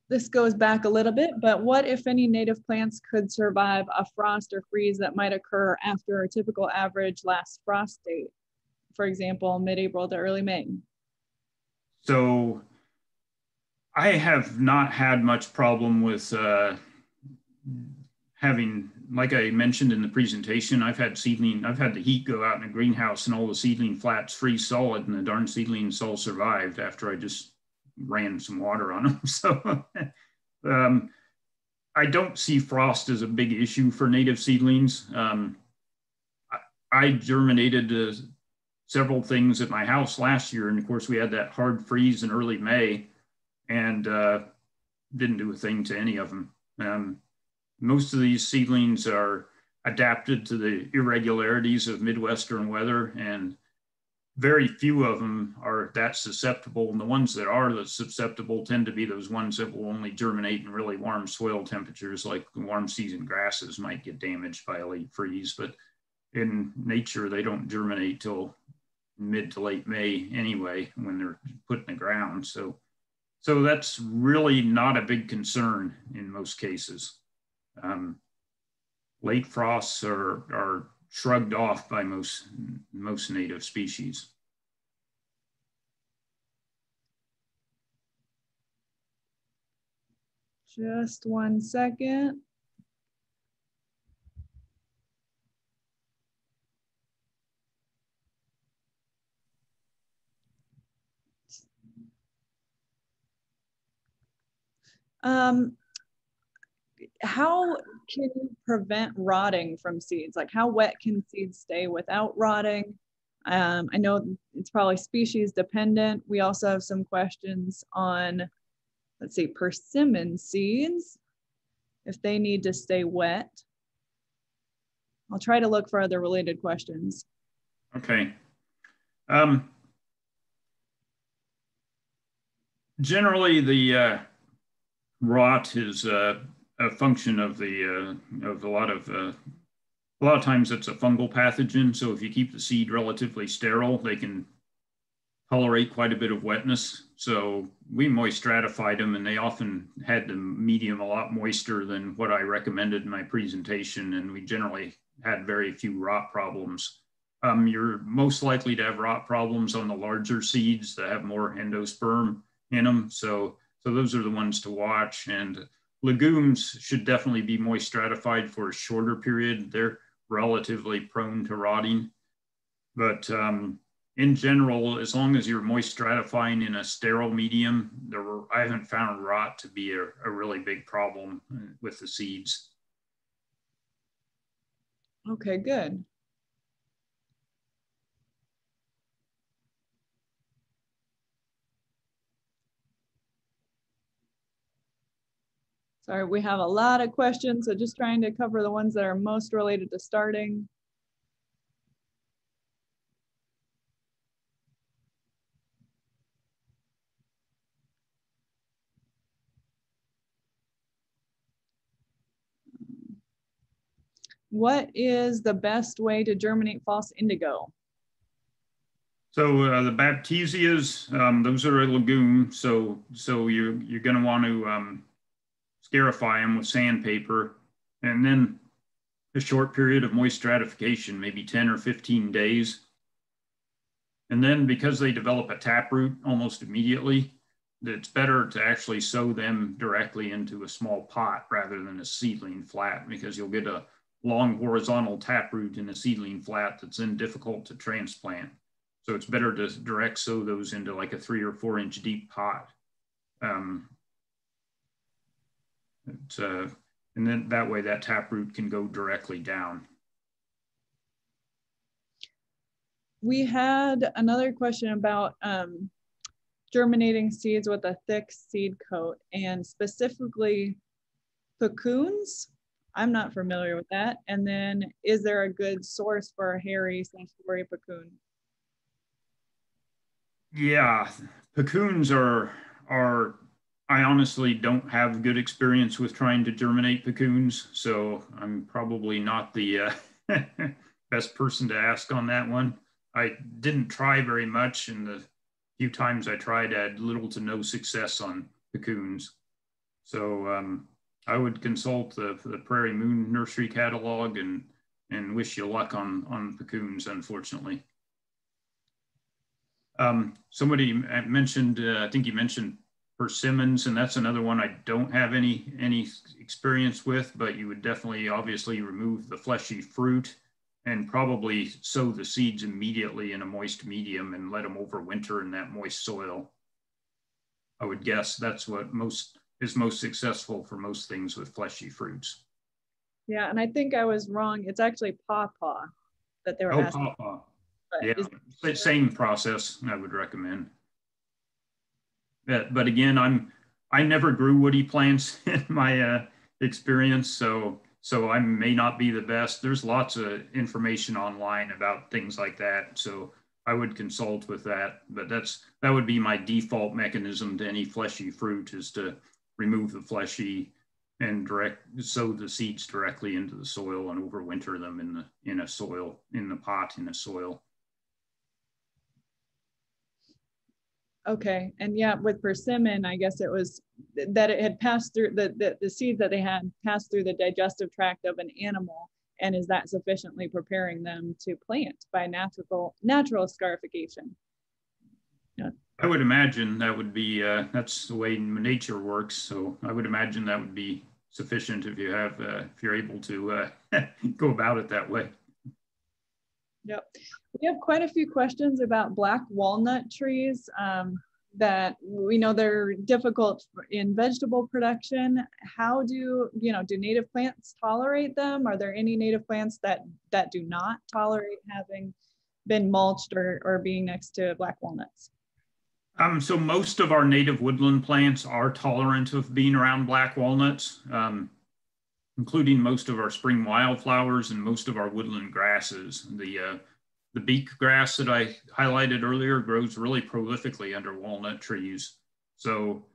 This goes back a little bit, but what if any native plants could survive a frost or freeze that might occur after a typical average last frost date? For example, mid-April to early May. So I have not had much problem with uh, having, like I mentioned in the presentation, I've had seedling, I've had the heat go out in a greenhouse and all the seedling flats freeze solid and the darn seedlings all survived after I just ran some water on them. *laughs* So um, I don't see frost as a big issue for native seedlings. Um, I, I, germinated uh, several things at my house last year. And of course, we had that hard freeze in early May and uh, didn't do a thing to any of them. Um, most of these seedlings are adapted to the irregularities of Midwestern weather and very few of them are that susceptible. And the ones that are susceptible tend to be those ones that will only germinate in really warm soil temperatures, like warm season grasses might get damaged by a late freeze. But in nature, they don't germinate till mid to late May anyway, when they're put in the ground. So, so that's really not a big concern in most cases. Um, late frosts are, are shrugged off by most, most native species. Just one second. Um, how can you prevent rotting from seeds? Like how wet can seeds stay without rotting? Um, I know it's probably species dependent. We also have some questions on, let's see, persimmon seeds, if they need to stay wet. I'll try to look for other related questions. Okay. Um, generally, the uh, rot is uh, a function of the uh, of a lot of uh, a lot of times it's a fungal pathogen. So if you keep the seed relatively sterile, they can tolerate quite a bit of wetness. So we moist stratified them, and they often had the medium a lot moister than what I recommended in my presentation, and we generally had very few rot problems. Um, you're most likely to have rot problems on the larger seeds that have more endosperm in them. So, so those are the ones to watch. And Legumes should definitely be moist stratified for a shorter period. They're relatively prone to rotting. But um, in general, as long as you're moist stratifying in a sterile medium, there were, I haven't found rot to be a, a really big problem with the seeds. Okay, good. Sorry, we have a lot of questions, so just trying to cover the ones that are most related to starting. What is the best way to germinate false indigo? So uh, the baptisias, um, those are a legume. So so you're you're going to want to um, scarify them with sandpaper, and then a short period of moist stratification, maybe 10 or 15 days. And then because they develop a taproot almost immediately, it's better to actually sow them directly into a small pot rather than a seedling flat because you'll get a long horizontal taproot in a seedling flat that's then difficult to transplant. So it's better to direct sow those into like a three or four inch deep pot. Um, uh, and then that way that taproot can go directly down. We had another question about um, germinating seeds with a thick seed coat and specifically puccoons. I'm not familiar with that. And then is there a good source for a hairy woolly puccoon? Yeah, puccoons are are I honestly don't have good experience with trying to germinate puccoons, so I'm probably not the uh, *laughs* best person to ask on that one. I didn't try very much, and the few times I tried, I had little to no success on puccoons. So um, I would consult the, the Prairie Moon Nursery catalog and and wish you luck on on puccoons, unfortunately. Um, somebody mentioned, uh, I think you mentioned persimmons, and that's another one I don't have any any experience with, but you would definitely obviously remove the fleshy fruit and probably sow the seeds immediately in a moist medium and let them overwinter in that moist soil. I would guess that's what most is most successful for most things with fleshy fruits. Yeah, and I think I was wrong. It's actually pawpaw that they were oh, asking. pawpaw. Yeah, same process I would recommend. But, but again, I'm I never grew woody plants *laughs* in my uh, experience, so so I may not be the best. There's lots of information online about things like that, so I would consult with that. But that's that would be my default mechanism to any fleshy fruit is to remove the fleshy and direct sow the seeds directly into the soil and overwinter them in the in a soil in the pot in a soil. Okay, and yeah, with persimmon, I guess it was that it had passed through the, the, the seeds that they had passed through the digestive tract of an animal. And is that sufficiently preparing them to plant by natural natural scarification? Yeah. I would imagine that would be, uh, that's the way nature works. So I would imagine that would be sufficient if you have, uh, if you're able to uh, *laughs* go about it that way. Yep. We have quite a few questions about black walnut trees um, that we know they're difficult in vegetable production. How do, you know, do native plants tolerate them? Are there any native plants that, that do not tolerate having been mulched or, or being next to black walnuts? Um, so most of our native woodland plants are tolerant of being around black walnuts. Um, including most of our spring wildflowers and most of our woodland grasses. The, uh, the beak grass that I highlighted earlier grows really prolifically under walnut trees. So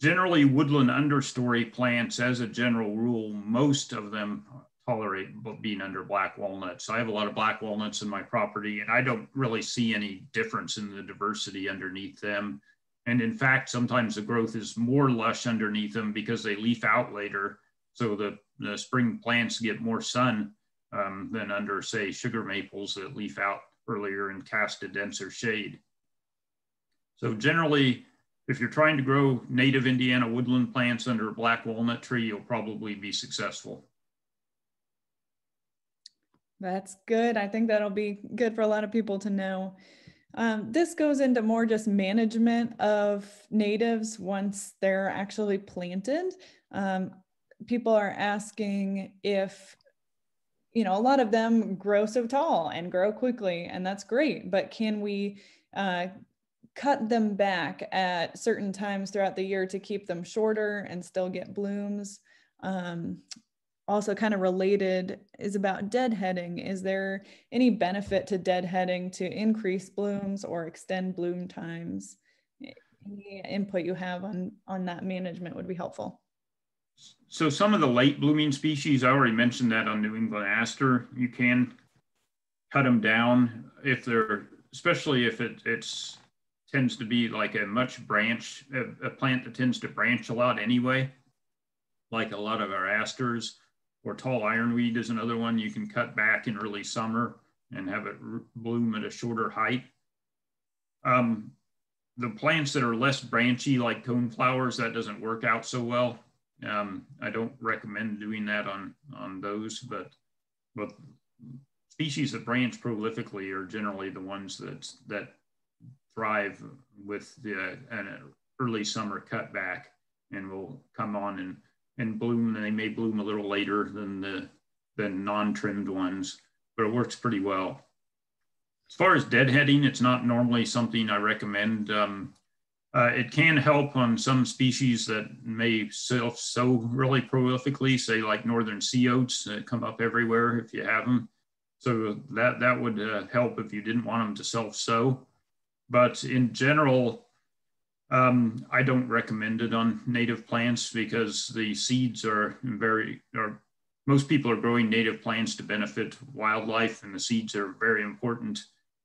generally woodland understory plants, as a general rule, most of them tolerate being under black walnuts. I have a lot of black walnuts in my property and I don't really see any difference in the diversity underneath them. And in fact, sometimes the growth is more lush underneath them because they leaf out later. So the the spring plants get more sun um, than under, say, sugar maples that leaf out earlier and cast a denser shade. So generally, if you're trying to grow native Indiana woodland plants under a black walnut tree, you'll probably be successful. That's good. I think that'll be good for a lot of people to know. Um, this goes into more just management of natives once they're actually planted. Um, people are asking if you know a lot of them grow so tall and grow quickly and that's great but can we uh, cut them back at certain times throughout the year to keep them shorter and still get blooms? Um, also kind of related is about deadheading. Is there any benefit to deadheading to increase blooms or extend bloom times? Any input you have on on that management would be helpful so some of the late blooming species, I already mentioned that on New England aster, you can cut them down if they're, especially if it it's tends to be like a much branch, a, a plant that tends to branch a lot anyway, like a lot of our asters or tall ironweed is another one you can cut back in early summer and have it bloom at a shorter height. Um, the plants that are less branchy, like coneflowers, that doesn't work out so well. Um, I don't recommend doing that on on those, but but species that branch prolifically are generally the ones that that thrive with the an early summer cutback and will come on and and bloom. And they may bloom a little later than the than non-trimmed ones, but it works pretty well. As far as deadheading, it's not normally something I recommend. Um, uh, it can help on some species that may self sow really prolifically, say like northern sea oats that come up everywhere if you have them. So that, that would uh, help if you didn't want them to self sow. But in general, um, I don't recommend it on native plants because the seeds are very, are, most people are growing native plants to benefit wildlife, and the seeds are a very important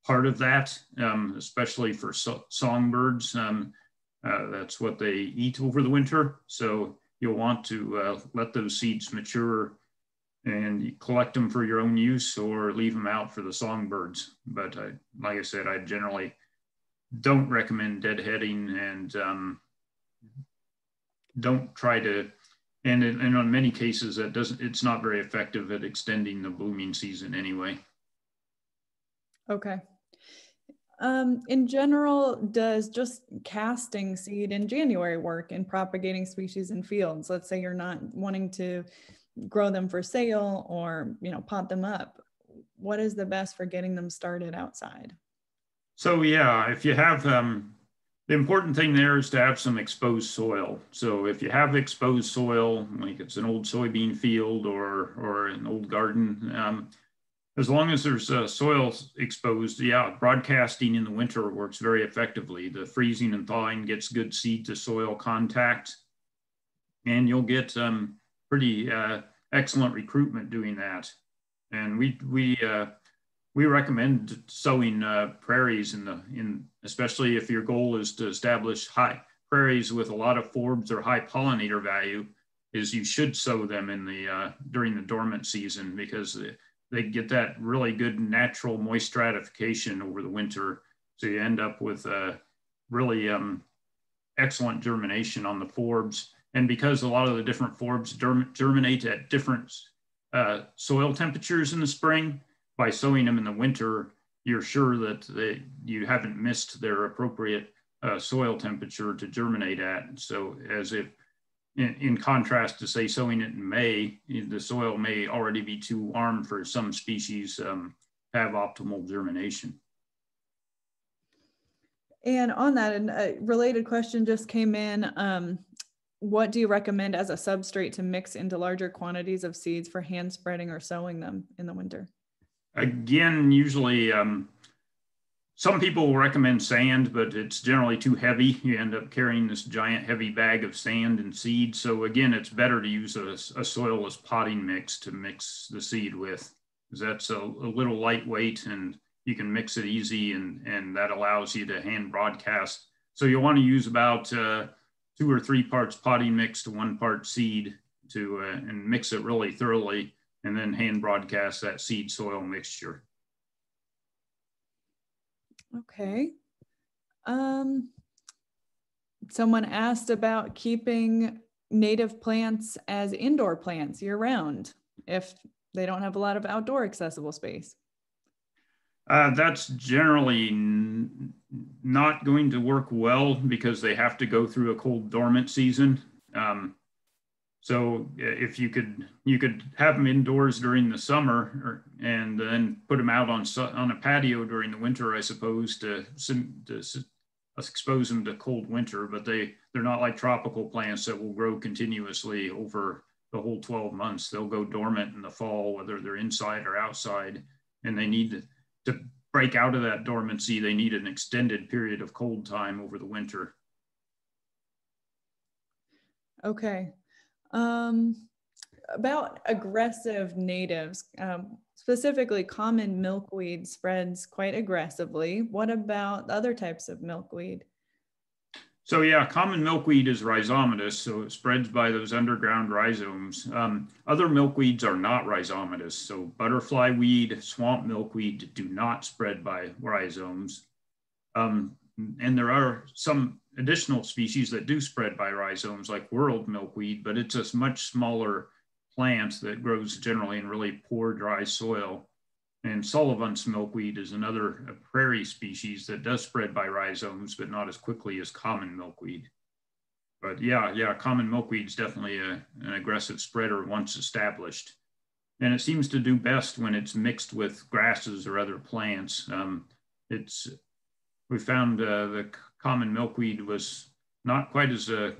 part of that, um, especially for so songbirds. Um, uh, that's what they eat over the winter. So you'll want to uh, let those seeds mature and collect them for your own use or leave them out for the songbirds. But I, like I said, I generally don't recommend deadheading and um, don't try to, and, and on many cases that doesn't, it's not very effective at extending the blooming season anyway. Okay. Um, in general, does just casting seed in January work in propagating species in fields? Let's say you're not wanting to grow them for sale or you know pot them up. What is the best for getting them started outside? So yeah, if you have um, the important thing there is to have some exposed soil. So if you have exposed soil, like it's an old soybean field or or an old garden, um, as long as there's uh, soil exposed, yeah, broadcasting in the winter works very effectively. The freezing and thawing gets good seed to soil contact, and you'll get um, pretty uh, excellent recruitment doing that. And we we uh, we recommend sowing uh, prairies in the in especially if your goal is to establish high prairies with a lot of forbs or high pollinator value, is you should sow them in the uh, during the dormant season because the they get that really good natural moist stratification over the winter. So you end up with a really um, excellent germination on the forbs. And because a lot of the different forbs germinate at different uh, soil temperatures in the spring, by sowing them in the winter, you're sure that they, you haven't missed their appropriate uh, soil temperature to germinate at. So as if in, in, contrast to say sowing it in May, the soil may already be too warm for some species um, have optimal germination. And on that, a related question just came in. Um, what do you recommend as a substrate to mix into larger quantities of seeds for hand spreading or sowing them in the winter? Again, usually um, some people recommend sand, but it's generally too heavy. You end up carrying this giant heavy bag of sand and seed. So again, it's better to use a, a soilless potting mix to mix the seed with. That's a, a, little lightweight and you can mix it easy and, and that allows you to hand broadcast. So you'll want to use about uh, two or three parts potting mix to one part seed to uh, and mix it really thoroughly and then hand broadcast that seed soil mixture. Okay. Um, someone asked about keeping native plants as indoor plants year round if they don't have a lot of outdoor accessible space. Uh, that's generally not going to work well because they have to go through a cold dormant season. Um, so if you could you could have them indoors during the summer or, and then put them out on on a patio during the winter, I suppose, to, to expose them to cold winter. But they they're not like tropical plants that will grow continuously over the whole 12 months. They'll go dormant in the fall, whether they're inside or outside, and they need to, to break out of that dormancy. They need an extended period of cold time over the winter. Okay, um, about aggressive natives, um, specifically common milkweed spreads quite aggressively. What about other types of milkweed? So yeah, common milkweed is rhizomatous, so it spreads by those underground rhizomes. Um, other milkweeds are not rhizomatous, so butterfly weed, swamp milkweed do not spread by rhizomes. Um, and there are some additional species that do spread by rhizomes like whorled milkweed, but it's a much smaller plant that grows generally in really poor dry soil. And Sullivan's milkweed is another prairie species that does spread by rhizomes, but not as quickly as common milkweed. But yeah, yeah, common milkweed is definitely a, an aggressive spreader once established. And it seems to do best when it's mixed with grasses or other plants. Um, it's we found uh, the common milkweed was not quite as uh,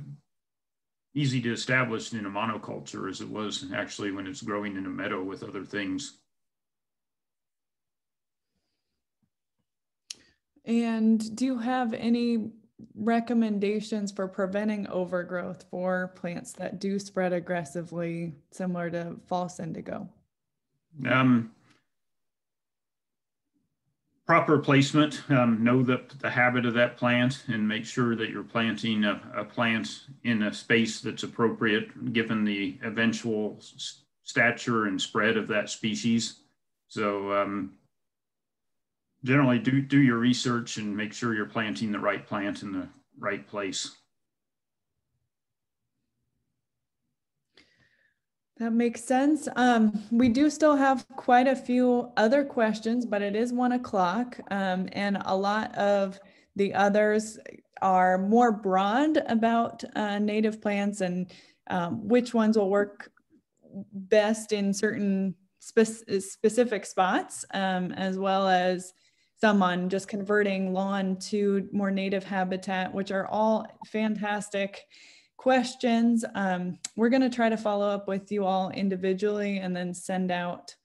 easy to establish in a monoculture as it was actually when it's growing in a meadow with other things. And do you have any recommendations for preventing overgrowth for plants that do spread aggressively, similar to false indigo? Um, proper placement, um, know the, the habit of that plant and make sure that you're planting a, a plant in a space that's appropriate given the eventual stature and spread of that species. So um, generally do, do your research and make sure you're planting the right plant in the right place. That makes sense. Um, we do still have quite a few other questions, but it is one o'clock, um, and a lot of the others are more broad about uh, native plants and um, which ones will work best in certain spe- specific spots, um, as well as some on just converting lawn to more native habitat, which are all fantastic questions. Um, we're going to try to follow up with you all individually and then send out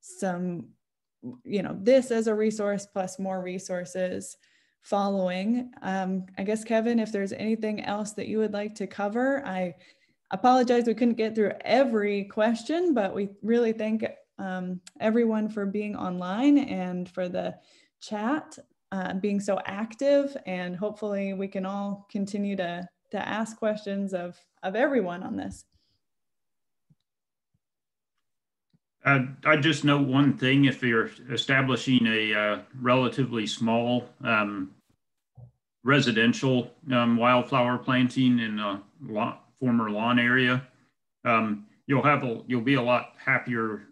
some, you know, this as a resource plus more resources following. Um, I guess, Kevin, if there's anything else that you would like to cover, I apologize we couldn't get through every question, but we really thank um, everyone for being online and for the chat, uh, being so active, and hopefully we can all continue to, to ask questions of, of everyone on this. Uh, I just note one thing, if you're establishing a uh, relatively small um, residential um, wildflower planting in a lawn, former lawn area, um, you'll have a, you'll be a lot happier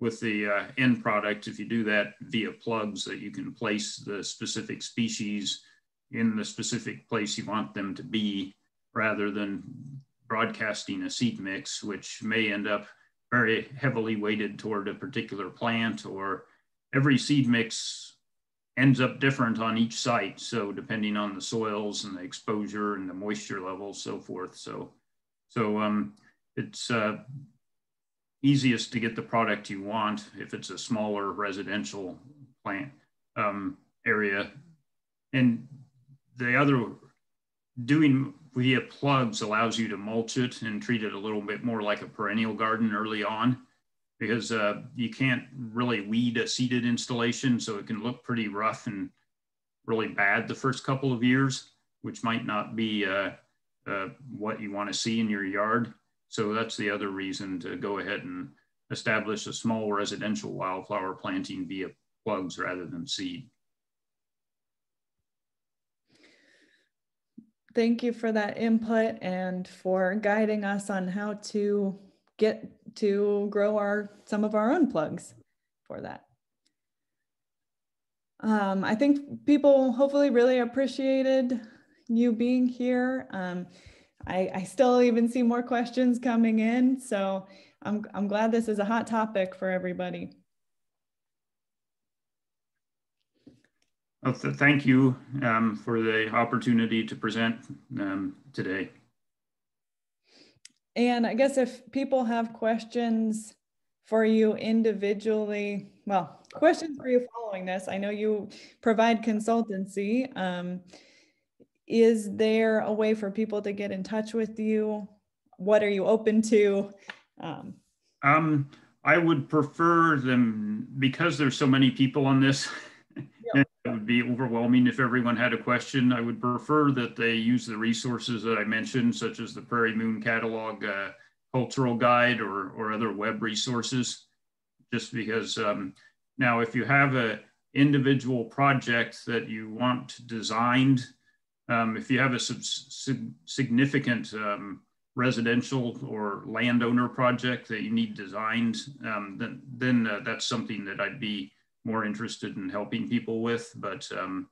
with the uh, end product if you do that via plugs that you can place the specific species in the specific place you want them to be rather than broadcasting a seed mix, which may end up very heavily weighted toward a particular plant or every seed mix ends up different on each site. So depending on the soils and the exposure and the moisture levels, so forth. So, so um, it's uh, easiest to get the product you want if it's a smaller residential plant um, area. And the other doing via plugs allows you to mulch it and treat it a little bit more like a perennial garden early on because uh, you can't really weed a seeded installation. So it can look pretty rough and really bad the first couple of years, which might not be uh, uh, what you want to see in your yard. So that's the other reason to go ahead and establish a small residential wildflower planting via plugs rather than seed. Thank you for that input and for guiding us on how to get to grow our some of our own plugs for that. Um, I think people hopefully really appreciated you being here. Um, I, I still even see more questions coming in. So I'm, I'm glad this is a hot topic for everybody. Well, th thank you um, for the opportunity to present um, today. And I guess if people have questions for you individually, well, questions for you following this, I know you provide consultancy. Um, is there a way for people to get in touch with you? What are you open to? Um, um, I would prefer them because there's so many people on this. Would be overwhelming if everyone had a question. I would prefer that they use the resources that I mentioned, such as the Prairie Moon Catalog uh, Cultural Guide or, or other web resources, just because um, now if you have a individual project that you want designed. Um, if you have a significant um, residential or landowner project that you need designed, um, then, then uh, that's something that I'd be more interested in helping people with. But, um,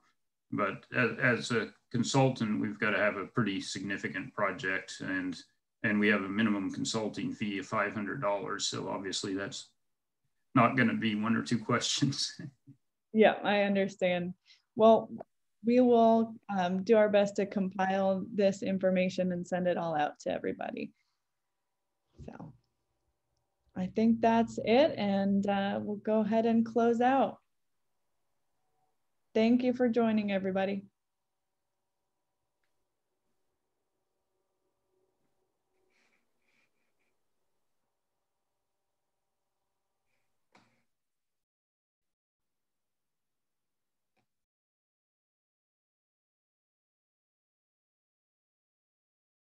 but as, as, a consultant, we've got to have a pretty significant project and, and we have a minimum consulting fee of $500. So obviously that's not going to be one or two *laughs* questions. yeah, I understand. Well, we will um, do our best to compile this information and send it all out to everybody. So I think that's it and uh, we'll go ahead and close out. Thank you for joining everybody.